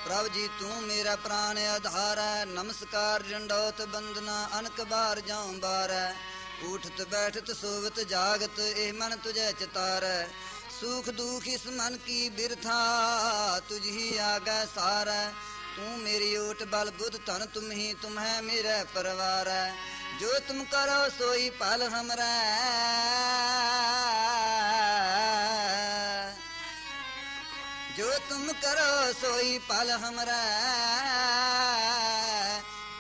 S1: ਪ੍ਰਭ ਜੀ, ਤੂੰ ਮੇਰਾ ਪ੍ਰਾਣ ਆਧਾਰ। ਹੈ ਨਮਸਕਾਰ ਜੰਡੋਤ ਬੰਦਨਾ ਅਨਕ ਬਾਰ ਜਾਉ ਬਾਰੈ। ਉਠਤ ਬੈਠਤ ਸੋਵਤ ਜਾਗਤ, ਇਹ ਮਨ ਤੁਝੈ ਚਿਤਾਰੈ। ਸੁਖ ਦੁਖ ਇਸ ਮਨ ਕੀ ਬਿਰਥਾ? ਤੁਝ ਹੀ ਆਗੈ ਸਾਰੈ, ਤੂੰ ਮੇਰੀ ਓਟ ਬਲ ਬੁੱਧ ਧਨ, ਤੁਮ ਹੀ ਤੁਮ ਹੈ ਮੇਰਾ ਪਰਵਾਰ। ਹੈ ਜੋ ਤੁਮ ਕਰੋ ਸੋਈ ਪਲ ਹਮਰਾ। ਜੋ ਤੁਮ ਕਰੋ ਸੋਈ ਪਲ ਹਮਰਾ।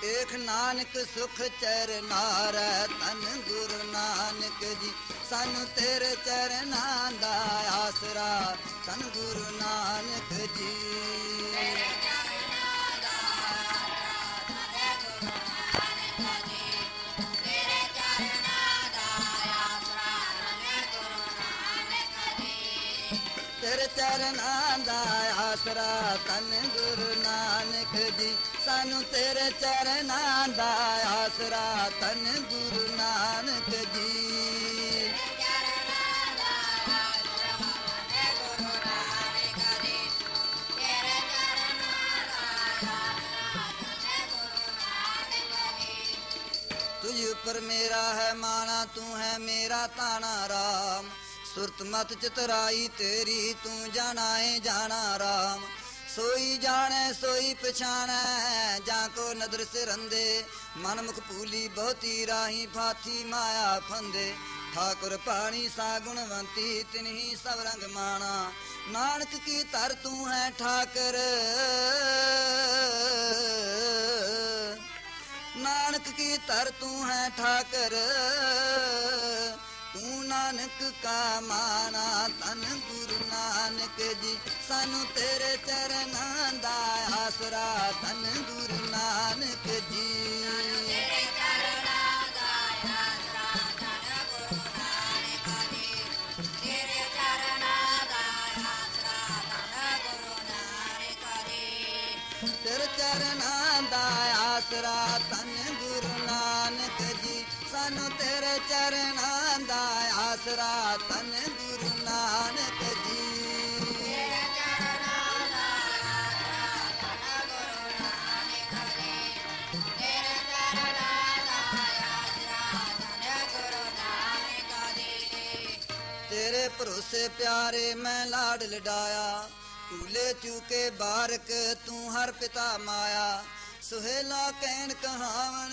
S1: ਦੇਖ ਨਾਨਕ ਸੁਖ ਚਰਨਾਰ ਤਨ ਗੁਰੂ ਨਾਨਕ ਜੀ। ਸਾਨੂੰ ਤੇਰੇ ਚਰਨਾਂ ਦਾ ਆਸਰਾ ਤਨ ਗੁਰੂ ਨਾਨਕ ਜੀ। ਤੇਰੇ ਚਰਨਾਂ ਦਾ ਆਸਰਾ ਤਨ ਗੁਰੂ ਨਾਨਕ ਜੀ। सानू तेरे चरण आसरा तन गुरु नानक जी। तुझ पर मेरा है माना, तू है मेरा ताना राम। सुरत मत चतराई तेरी, तू जाना है जाना राम। ਸੋਈ ਜਾਣੈ, ਸੋਈ ਪਛਾਣੈ, ਜਾਂ ਕੋ ਨਦਰ ਸਿਰੰਦੇ ਮਨ ਮੁਖ ਭੂਲੀ ਬਹੁਤੀ ਰਾਹੀ ਫਾਥੀ ਮਾਇਆ ਫੰਦੇ। ਠਾਕੁਰ ਪਾਣੀ ਸਾ ਗੁਣਵੰਤੀ, ਤਿਨਹੀ ਸਭ ਰੰਗ ਮਾਣਾ। ਨਾਨਕ ਕੀ ਧਰ ਤੂੰ ਹੈ ਠਾਕਰ? ਨਾਨਕ ਕੀ ਧਰ ਤੂੰ ਹੈ ਠਾਕਰ? ਤੂੰ ਨਾਨਕ ਕਾ ਮਾਣਾ ਤਨ ਗੁਰੂ ਨਾਨਕ ਜੀ, ਸਾਨੂੰ ਤੇਰੇ ਚਰਨਾਂ ਦਾ ਆਸਰਾ ਤਨ ਗੁਰੂ ਨਾਨਕ ਜੀ
S2: ਤੇਰੇ ਚਰਨਾਂ ਦਾ ਆਸਰਾ ਧੰਨ ਗੁਰੂ ਨਾਨਕ ਜੀ। ਤੇਰੇ ਚਰਨਾਂ ਦਾ ਆਸਰਾ ਧੰਨ ਗੁਰੂ ਨਾਨਕ ਜੀ
S1: ਤੇਰੇ ਚਰਨਾਂ ਦਾ ਆਸਰਾ ਤਨ ਗੁਰੂ ਨਾਨਕ ਜੀ, ਸਾਨੂੰ ਤੇਰੇ ਚਰਨਾਂ ਆਸਰਾ ਤਨ ਗੁਰੂ ਨਾਨਕ ਜੀ।
S2: ਤੇਰੇ ਚਰਨਾਂ ਤੇਰੇ
S1: ਭਰੋਸੇ ਪਿਆਰੇ ਮੈਂ ਲਾਡ ਲਡਾਇਆ। ਕੂਲੇ ਚੂਕੇ ਬਾਰਕ ਤੂੰ ਹਰ ਪਿਤਾ ਮਾਇਆ। ਸੁਹੇਲਾ ਕਹਿਣ ਕਹਾਵਣ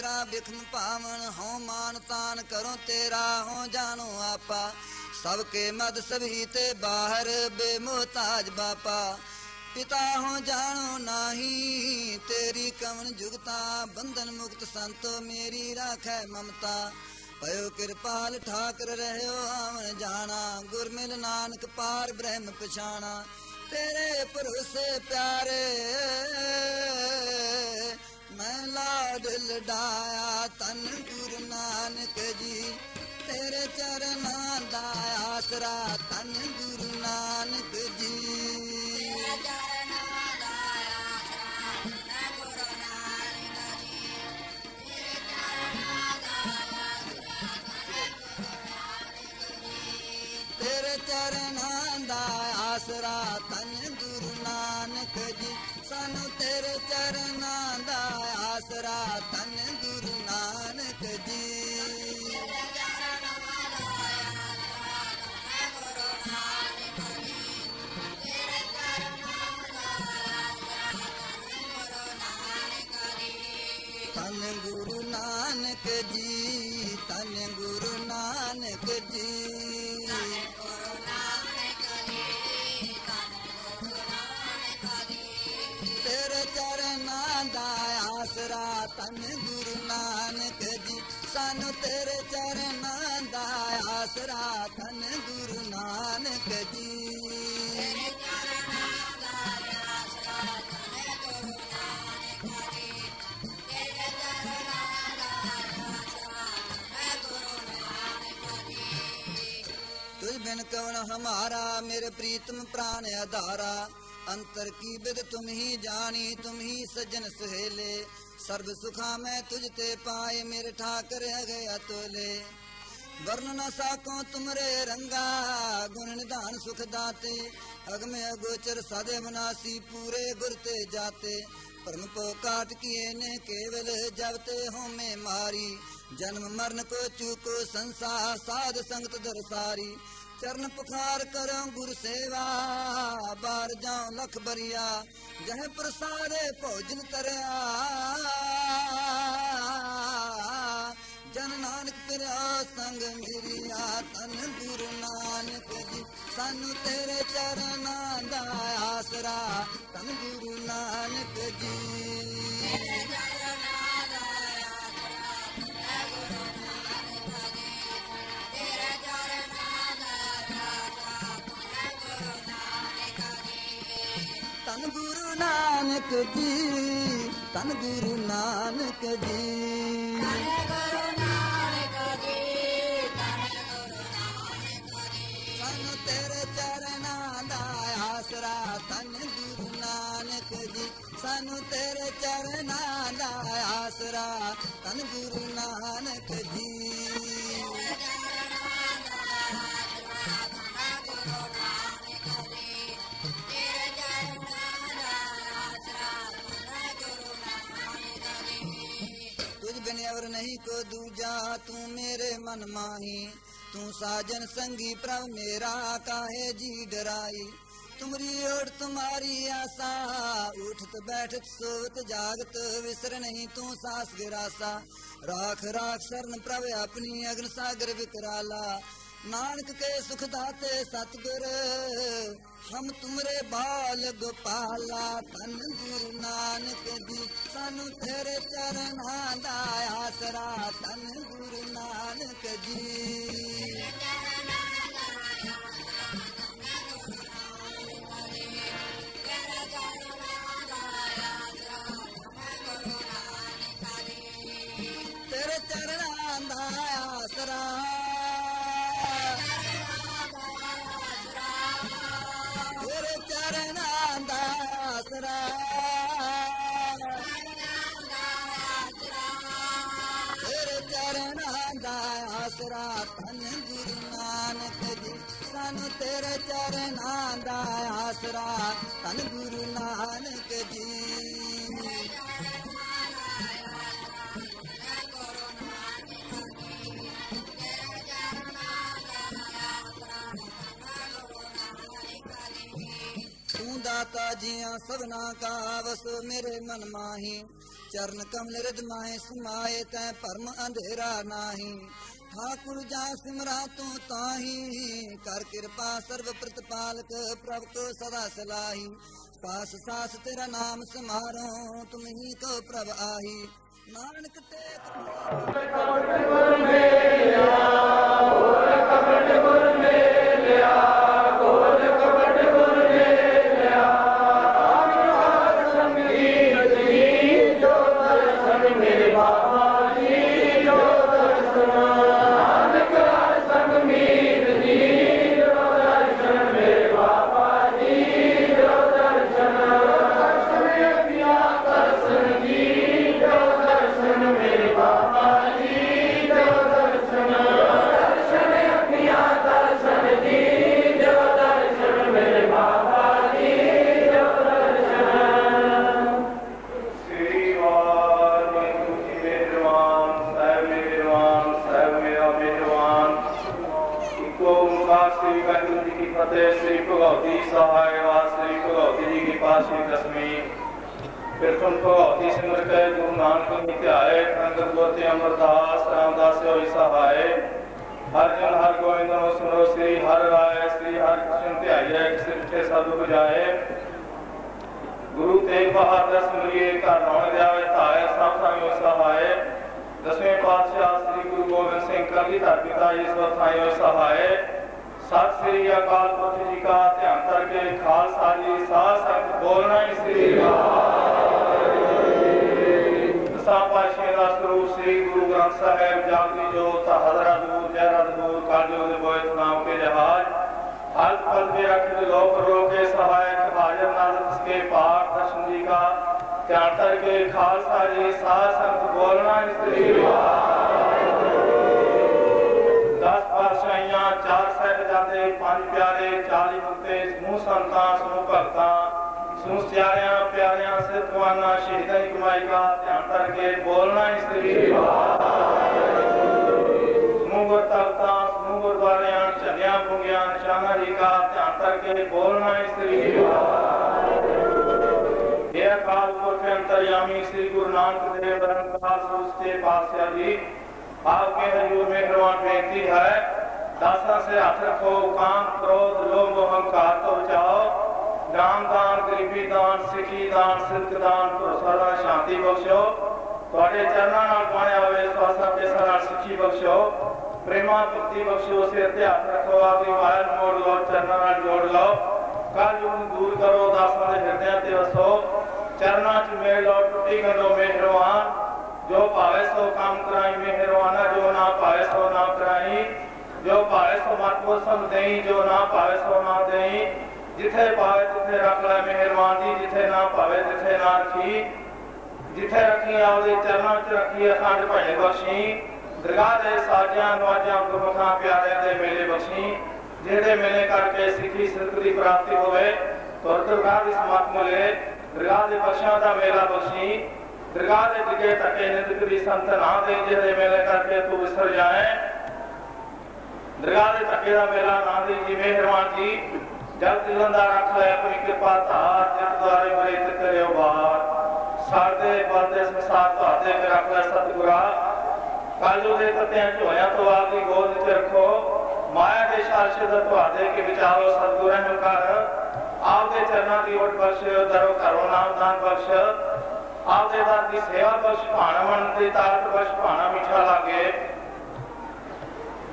S1: ਤੇਰਾ ਬਿਖਮ ਪਾਵਨ ਹਉ ਮਾਨ ਤਾਨ ਕਰੋ ਤੇਰਾ ਹੋ ਜਾਣੋ ਆਪਾ। ਸਭ ਕੇ ਮਦ ਸਭੀ ਤੇ ਬਾਹਰ ਬੇਮੋਹਤਾਜ ਬਾਪਾ। ਪਿਤਾ ਹੋ ਜਾਣੋ ਨਾਹੀ, ਤੇਰੀ ਕਵਨ ਜੁਗਤਾ, ਬੰਧਨ ਮੁਕਤ ਸੰਤੋ ਮੇਰੀ ਰਾਖੈ ਮਮਤਾ। ਪਇਓ ਕਿਰਪਾਲ ਠਾਕਰ ਰਹਿਓ ਆਵਨ ਜਾਣਾ, ਗੁਰਮਿਲ ਨਾਨਕ ਪਾਰ ਬ੍ਰਹਮ ਪਛਾਣਾ। ਤੇਰੇ ਭਰੋਸੇ ਪਿਆਰੇ ਮੈਂ ਲਾਡ ਲਡਾਇਆ ਤਨ ਗੁਰੂ ਨਾਨਕ ਜੀ। ਤੇਰੇ ਚਰਨਾਂ ਦਾ ਆਸਰਾ ਤਨ ਗੁਰੂ ਨਾਨਕ ਜੀ।
S2: ਤੇਰੇ ਚਰਨਾਂ ਦਾ ਆਸਰਾ
S1: ਤਨ ਗੁਰੂ ਨਾਨਕ ਜੀ। ਆਸਰਾ ਤਨ ਸਾਨੂੰ ਤੇਰੇ ਚਰਨਾਂ ਦਾ ਆਸਰਾ ਤਨ ਗੁਰੂ ਨਾਨਕ ਜੀ। ਤੇਰੇ ਬਿਨ ਕਵਣ ਹਮਾਰਾ ਮੇਰੇ ਪ੍ਰੀਤਮ ਪ੍ਰਾਨ ਆਧਾਰਾ। ਅੰਤਰ ਕੀ ਬਿਦ ਤੁਮ ਹੀ ਜਾਣੀ ਤੁਮ ਹੀ ਸੁਹੇਲੇ। सर्व सुखा मैं तुझ ते पाए मेरे ठाकर है गया तोले वर्ण न साको तुमरे रंगा गुण निधान सुख दाते अग में अगोचर सादे मनासी पूरे गुरते जाते परम को काट किए ने केवल जबते हो में मारी जन्म मरण को चूको संसार साध संगत दरसारी ਚਰਨ ਪੁਖਾਰ ਕਰਾਂ ਗੁਰ ਸੇਵਾ, ਬਾਰ ਜਾਉ ਲਖ ਬਰੀਆ, ਜਹ ਪ੍ਰਸਾਦੇ ਭੋਜਨ ਕਰਿਆ ਜਨ ਨਾਨਕ ਤੇਰਾ ਸੰਗ ਮੇਰੀਆ ਤਨ ਗੁਰ ਨਾਨਕ ਜੀ, ਸਾਨੂੰ ਤੇਰੇ ਚਰਨਾਂ ਦਾ ਆਸਰਾ ਤਨ ਗੁਰੂ ਨਾਨਕ ਜੀ। ਨਾਨਕ ਜੀ ਤਨ ਗੁਰੂ ਨਾਨਕ ਜੀ। ਸਾਨੂੰ ਤੇਰੇ ਚਰਨਾਂ ਦਾ ਆਸਰਾ ਤਨ ਗੁਰੂ ਨਾਨਕ ਜੀ। ਸਾਨੂੰ ਤੇਰੇ ਚਰਨਾਂ ਦਾ ਆਸਰਾ ਤਨ ਗੁਰੂ ਨਾਨਕ दूजा तू मेरे मन माही। तू साजन संगी प्रभ मेरा काहे जी डराई। तुमरी ओर तुम्हारी आशा, उठत बैठत सोत जागत, विसर नहीं तू सास गिरासा। राख राख शरण प्रभ अपनी अग्न सागर विकराला। ਨਾਨਕ ਕੇ ਸੁਖ ਦਾਤੇ ਸਤਗੁਰ, ਹਮ ਤੁਮਰੇ ਬਾਲ ਗੋਪਾਲਾ ਤਨ ਗੁਰੂ ਨਾਨਕ ਦੀ ਸਾਨੂੰ ਤੇਰੇ ਚਰਨਾਂ ਦਾ ਆਸਰਾ ਤਨ ਗੁਰੂ ਨਾਨਕ ਜੀ। आस तेर चर आसर धन गुरू नानक जीन तेर चरण आसर धन गुरू नानक जी। ਜੀਆਂ ਸਭਨਾ ਕਾ ਵਸ ਮੇਰੇ ਮਨ ਮਾਹੀ। ਚਰਨ ਕਮਲ ਰਿਦ ਮਾਹੇ, ਸਮਾਏ ਤੈ ਭਰਮ ਅੰਧੇਰਾ ਨਾਹੀ। ਠਾਕੁਰ ਜਾ ਸਿਮਰਾ ਤੂੰ ਤਾਹੀ, ਕਰ ਕਿਰਪਾ ਸਰਬ ਪ੍ਰਤਪਾਲਕ ਪ੍ਰਭ ਕੋ ਸਦਾ ਸਲਾਹੀ। ਸਾਸ ਸਾਸ ਤੇਰਾ ਨਾਮ ਸਮਾਰੋ, ਤੁਮ ਹੀ ਕੋ ਪ੍ਰਭ ਆਹੀ। ਨਾਨਕ ਤੇ
S3: ਸ੍ਰੀ ਨਾਨਕ ਜੀ ਅੰਗਦ ਗੋਤੇ ਅਮਰਦਾਸ ਰਾਮਦਾਸ ਹੋਈ ਸਹਾਇ ਹਰ ਜਨ, ਹਰ ਗੋਇੰਦ ਨੂੰ ਸੁਣੋ, ਸ੍ਰੀ ਹਰਿ ਰਾਏ, ਸ੍ਰੀ ਹਰਿ ਕ੍ਰਿਸ਼ਨ ਧਿਆਈਏ ਸਿਰਥੇ ਸਭ ਬੁਝਾਏ ਗੁਰੂ ਤੇਗ ਬਹਾਦਰ ਸੁਣੀਏ ਘਰ ਰੌਣ ਜਾਵੇ ਧਾਇ ਸਭ ਸੰਗ ਸਹਾਇ ਦਸਵੇਂ ਪਾਤਸ਼ਾਹ ਸ੍ਰੀ ਗੁਰੂ ਗੋਬਿੰਦ ਸਿੰਘ ਕਲੀ ਧਰ ਪਿਤਾ ਜੀ ਸੋ ਥਾਇਓ ਸਤਿ ਸ੍ਰੀ ਅਕਾਲ ਪੁਰਖ ਜੀ ਕਾ ਧਿਆਨ ਕਰਕੇ ਖਾਲਸਾ ਜੀ, ਸਾਧ ਸੰਗਤ ਬੋਲਣਾ ਹੀ ਸ੍ਰੀ ਸੱਤਾ ਪਾਤਸ਼ਾਹ ਦਾ ਸਰੂਪ ਸ੍ਰੀ ਗੁਰੂ ਗ੍ਰੰਥ ਸਾਹਿਬ ਜਾਗਦੀ ਜੋਤ ਹਜ਼ਰਤ ਨੂਰ ਜਹਰਤ ਨੂਰ ਕਾਜੋ ਦੇ ਬੋਇਤ ਨਾਮ ਕੇ ਜਹਾਜ਼ ਹਰ ਪਲ ਮੇ ਅਖਿਲ ਲੋਕ ਰੋਕੇ ਸਹਾਇਕ ਹਾਜ਼ਰ ਨਾਜ਼ਰ ਕੇ ਪਾਠ ਦਰਸ਼ਨ ਜੀ ਦਾ ਚਾਰਤਰ ਕੇ ਖਾਲਸਾ ਜੀ, ਸਾਧ ਸੰਤ ਬੋਲਣਾ ਸ੍ਰੀ ਵਾਹਿਗੁਰੂ ਦਸ ਪਾਤਸ਼ਾਹੀਆਂ, ਚਾਰ ਸਾਹਿਬ ਜਾਂਦੇ ਪੰਜ ਪਿਆਰੇ 40 ਮੁਕਤੇ, ਸਮੂਹ ਸੰਤਾਂ, ਸਮੂਹ ਭਗਤਾਂ। सुस्याया प्याया से पुआना शहीदन कमाई का ध्यान करके बोलना स्त्री मुंगर तख्ता मुंगर द्वारिया चनिया पुंगिया निशाना जी का ध्यान करके बोलना स्त्री यह काल के अंतर्यामी श्री गुरु नानक देव धर्मकाल सुस्ते पास्या जी आपके हजूर में प्रवान बेनती है, दासा से हथ रखो काम क्रोध, लोभ, अहंकार तो बचाओ। ਨਾਮ ਦਾਨ ਗਰੀਬੀ ਦਾਨ, ਸਿੱਖੀ ਦਾਨ, ਸਿੱਖ ਦਾਨ ਭਰੋਸਾ ਦਾ ਸ਼ਾਂਤੀ ਬਖਸ਼ੋ ਤੁਹਾਡੇ ਚਰਨਾਂ ਨਾਲ ਪਾਇਆ ਹੋਵੇ ਸਵਾਸਾ ਦੇ ਸਾਰਾ ਸਿੱਖੀ ਬਖਸ਼ੋ ਪ੍ਰੇਮਾ, ਭਗਤੀ ਬਖਸ਼ੋ ਸਿਰ ਤੇ ਰੱਖੋ, ਆਪਣੀ ਮਾਇਆ ਨੂੰ ਮੋੜ ਲਓ, ਚਰਨਾਂ ਨਾਲ ਜੋੜ ਲਓ। ਕੱਲ ਨੂੰ ਦੂਰ ਕਰੋ, ਦਾਸਾਂ ਦੇ ਹਿਰਦਿਆਂ ਤੇ ਵਸੋ। ਚਰਨਾਂ 'ਚ ਮੇਲ ਲਓ, ਟੁੱਟੀ ਕਰੋ ਮਿਹਰਵਾਨ ਜੋ ਭਾਵੇਂ ਸੋ ਕੰਮ ਕਰਾਈ ਮਿਹਰਵਾਨਾ ਜੋ ਨਾ ਭਾਵੇਂ ਸੋ ਨਾ ਕਰਾਈ। ਜੋ ਭਾਵੇਂ ਸੋ ਮਤ ਕੋ ਜੋ ਨਾ ਭਾਵੇਂ ਸੋ ਨਾ ਦੇਈ। ਜਿੱਥੇ ਪਾਵੇ ਜਿੱਥੇ ਰੱਖ ਲੈ ਮਿਹਰਬਾਨ ਜੀ, ਜਿੱਥੇ ਨਾ ਭਾਵੇ ਜਿੱਥੇ ਨਾ ਰੱਖੀ। ਜਿੱਥੇ ਰੱਖੀ ਆਪਦੇ ਚਰਨਾਂ 'ਚ ਰੱਖੀ ਅਖੰਡ ਭਜਨ ਬਖਸ਼ੀ। ਦਰਗਾਹ ਦੇ ਸਾਜਿਆਂ, ਨਵਾਜਾਂ, ਗੁਰਮੁਖਾਂ, ਪਿਆਰਿਆਂ ਦੇ ਮੇਲੇ ਬਖਸ਼ੀ। ਜਿਹੜੇ ਮੇਲੇ ਕਰਕੇ ਸਿੱਖੀ ਸਿਰਕ ਦੀ ਪ੍ਰਾਪਤੀ ਹੋਵੇ ਤੁਰ ਦਰਗਾਹ ਦੀ ਸਮਾਤ ਮਿਲੇ ਦਰਗਾਹ ਦੇ ਬਖਸ਼ਾਂ ਦਾ ਮੇਲਾ ਬਖਸ਼ੀ। ਦਰਗਾਹ ਦੇ ਡਿਗੇ ਤੱਕੇ ਨਿੰਦਕ ਦੀ ਸੰਤ ਨਾ ਦੇ, ਜਿਹੜੇ ਮੇਲੇ ਕਰਕੇ ਤੂੰ ਵਿਸਰ ਜਾਏ। ਦਰਗਾਹ ਦੇ ਤੱਕੇ ਦਾ ਮੇਲਾ ਨਾ ਦੇ, ਜੀ, ਮਿਹਰਬਾਨ ਜੀ। ਜਗ ਦਿਲੰਦਾ ਰੱਖ ਲੈ, ਆਪਣੀ ਕਿਰਪਾ ਧਾਰ ਜਿਤ ਦੁਆਰੇ ਮਰੇ ਤੇ ਕਰਿਓ ਬਾਰ ਸਾਡੇ ਬਲਦੇ ਸੰਸਾਰ ਤੁਹਾਡੇ ਤੇ ਰੱਖ ਲੈ ਸਤਿਗੁਰਾ। ਕਾਲੂ ਦੇ ਤਤਿਆਂ ਝੋਇਆ ਤੋਂ ਆਪਦੀ ਗੋਦ ਵਿੱਚ ਰੱਖੋ। ਮਾਇਆ ਦੇ ਸ਼ਾਸ਼ਦ ਤੁਹਾਡੇ ਕੇ ਵਿਚਾਰੋ ਸਤਿਗੁਰਾਂ ਨੂੰ ਕਰ ਆਪਦੇ ਚਰਨਾਂ ਦੀ ਓਟ ਬਖਸ਼ ਦਰੋ ਕਰੋ ਨਾਮ ਦਾਨ ਬਖਸ਼। ਆਪਦੇ ਦਰ ਦੀ ਸੇਵਾ ਬਖਸ਼, ਭਾਣਾ ਮਨ ਦੀ ਤਾਰਤ ਬਖਸ਼, ਭਾਣਾ ਮਿੱਠਾ ਲਾਗੇ।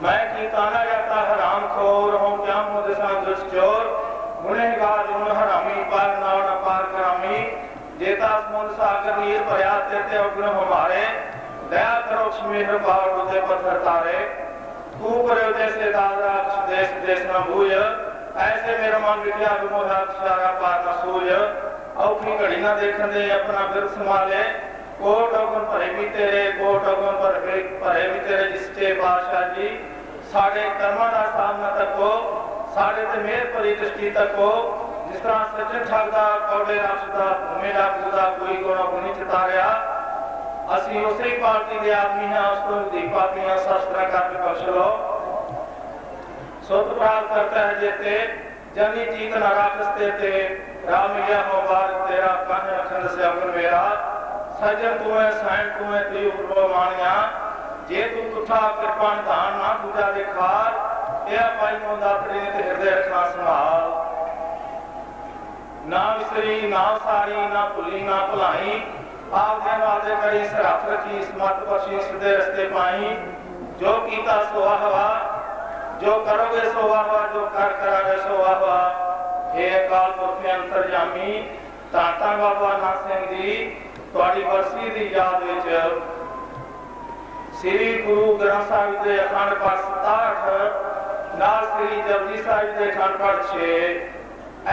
S3: ਮੈਂ ਕੀ ਤਾਨਾ ਜਾਤਾ ਹਰਾਮ ਖੋਰ, ਹਉ ਕਿਆ ਮੁਦ ਸਾ ਦੁਸ ਚੋਰ। ਗੁਨਹਗਾਰ ਜੁਨ ਹਰਾਮੀ, ਪਾਰ ਨਾਉ ਨ ਪਾਰ ਕਰਾਮੀ। ਜੇਤਾ ਸਮੁੰਦ ਸਾਗਰ ਨੀਰ ਭਰਿਆ, ਤੇ ਤੇ ਉਗਨ ਹਮਾਰੇ। ਦਇਆ ਕਰੋ ਸਮੀਰ ਪਾਵ ਉਤੇ ਪੱਥਰ ਤਾਰੇ। ਤੂੰ ਕਰਿਓ ਜੈਸੇ ਦਾਦਾ ਦੇਸ ਦੇਸ ਨਾ ਭੂਜ ਐਸੇ ਮੇਰਾ ਮਨ ਵਿਖਿਆ ਬਿਮੋਹਾ ਸਾਰਾ ਪਾਰ ਨਾ ਸੂਜ ਔਖੀ ਘੜੀ ਨਾ ਦੇਖਣ ਦੇ, ਆਪਣਾ ਸੰਭਾਲੇ। ਕੋਟ ਔਗਣ ਭਰੇ ਵੀ ਤੇਰੇ, ਕੋਟ ਔਗਣ ਭਰੇ ਭਰੇ ਵੀ ਤੇਰੇ ਜਿਸਤੇ ਬਾਦਸ਼ਾਹ ਜੀ। ਸਾਡੇ ਕਰਮਾਂ ਦਾ ਸਾਹਮਣਾ ਤੱਕੋ, ਸਾਡੇ ਤੇ ਮਿਹਰ ਭਰੀ ਦ੍ਰਿਸ਼ਟੀ ਤੱਕੋ, ਜਿਸ ਤਰ੍ਹਾਂ ਸੱਚੇ ਠੱਗ ਦਾ ਕੌੜੇ ਰਾਸ਼ ਦਾ ਭੂਮੇ ਦਾ ਪੂਦਾ ਕੋਈ ਗੁਣਾ ਗੁਣੀ ਚਿਤਾਰਿਆ। ਅਸੀਂ ਉਸੇ ਹੀ ਪਾਰਟੀ ਦੇ ਆਦਮੀ ਹਾਂ, ਉਸ ਤੋਂ ਦੀ ਪਾਪੀਆਂ ਸ਼ਸਤਰਾਂ ਕਰਕੇ ਬਖਸ਼ ਲਓ। ਸੁਤ ਪ੍ਰਾਪਤ ਕਰਤਾ ਹੈ ਜੇਤੇ ਜਨੀ ਚੀਤ ਨ ਰਾਖਸਤੇ ਤੇ ਰਾਮ ਲਿਆ ਮੁਬਾਰਕ ਤੇਰਾ ਕੰਨ ਅਖੰਡ ਸੇ ਅਮਰ ਮੇਰਾ। ਸਜਣ ਤੂੰ ਹੈ ਸੈਣ ਤੂੰ ਹੈ ਤੀ ਉਪਰੋ ਮਾਣਿਆ ਜੇ ਤੂੰ ਤੁਠਾ ਕਿਰਪਾਨ ਧਾਨ ਨਾ ਦੂਜਾ ਦੇ ਖਾਰ ਇਹ ਪਾਈ ਮੋਂ ਦਾਤਰੀ ਨੇ ਤੇ ਹਿਰਦੇ ਰੱਖਣਾ ਸੰਭਾਲ। ਨਾ ਵਿਸਰੀ, ਨਾ ਸਾਰੀ, ਨਾ ਭੁੱਲੀ, ਨਾ ਭੁਲਾਈ। ਆਪ ਵਾਦੇ ਕਰੀ ਸਰਫ ਰਖੀ ਸਮਤ ਬਖਸ਼ੀ ਸਿੱਧੇ ਰਸਤੇ ਪਾਈ। ਜੋ ਕੀਤਾ ਸੋ ਆਹਵਾ, ਜੋ ਕਰੋਗੇ ਸੋ ਆਹਵਾ, ਜੋ ਕਰ ਕਰਾਂਗੇ ਸੋ ਆਹਵਾ। हे ਅਕਾਲ ਪੁਰਖ ਅੰਤਰਜਾਮੀ ਤਾਤਾ ਬਾਬਾ ਨਾਨਕ ਸਿੰਘ ਜੀ ਤੁਹਾਡੀ ਵਰਸੀ ਦੀ ਯਾਦ ਵਿੱਚ ਸ੍ਰੀ ਗੁਰੂ ਗ੍ਰੰਥ ਸਾਹਿਬ ਦੇ ਅਖੰਡ ਪਾਠ 67 ਨਾਲ ਸ੍ਰੀ ਜਪਜੀ ਸਾਹਿਬ ਦੇ ਅਖੰਡ ਪਾਠ 6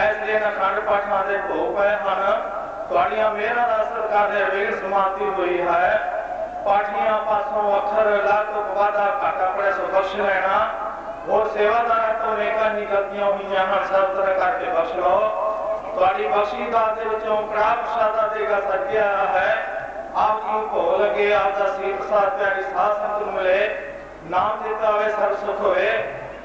S3: ਇਸ ਦਿਨ ਅਖੰਡ ਪਾਠਾਂ ਦੇ ਭੋਗ ਪਏ ਹਨ, ਤੁਹਾਡੀਆਂ ਮਿਹਰਾਂ ਦਾ ਸਰਕਾਰ ਦੇ ਵੇਗ ਸਮਾਪਤੀ ਹੋਈ ਹੈ। ਪਾਠੀਆਂ ਪਾਸੋਂ ਅੱਖਰ ਲੱਗ ਵਾਦਾ ਘਾਟਾ ਪੜੇ ਸੋ ਬਖਸ਼ ਲੈਣਾ। ਹੋਰ ਸੇਵਾਦਾਰਾਂ ਤੋਂ ਨੇਕਾਂ ਨਿਕਲਦੀਆਂ ਹੋਈਆਂ ਹਨ, ਸਭ ਤਰ੍ਹਾਂ ਕਰਕੇ ਬਖਸ਼ ਲਓ। ਤੁਹਾਡੀ ਬਖਸ਼ੀ ਦਾਤ ਦੇ ਵਿੱਚੋਂ ਕੜਾ ਪ੍ਰਸ਼ਾਦਾ ਦੇਗਾ ਸੱਜਿਆ ਹੈ। ਆਪ ਜੀ ਨੂੰ ਭੋਗ ਆਪ ਦਾ ਸੀਤ ਸਾਥ ਪਿਆਰੀ ਸਾਧ ਸੰਗਤ ਨੂੰ ਮਿਲੇ। ਨਾਮ ਦਿੱਤਾ ਹੋਵੇ, ਸਰਬ ਸੁਖ ਹੋਵੇ।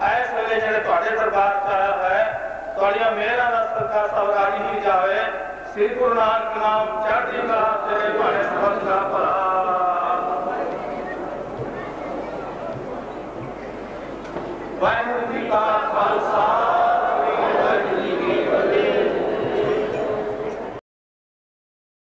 S3: ਐਸ ਵੇਲੇ ਜਿਹੜੇ ਤੁਹਾਡੇ ਦਰਬਾਰ ਚ ਆਇਆ ਹੈ, ਤੁਹਾਡੀਆਂ ਮਿਹਰਾਂ ਦਾ ਸਦਕਾ ਸਭ ਰਾਜੀ ਹੀ ਜਾਵੇ। ਸ੍ਰੀ ਗੁਰੂ ਨਾਨਕ ਨਾਮ ਚੜ੍ਹਦੀ ਕਲਾ ਤੇਰੇ ਭਾਣੇ ਸਬਦ ਦਾ ਭਲਾ। ਵਾਹਿਗੁਰੂ ਜੀ ਕਾ ਖਾਲਸਾ।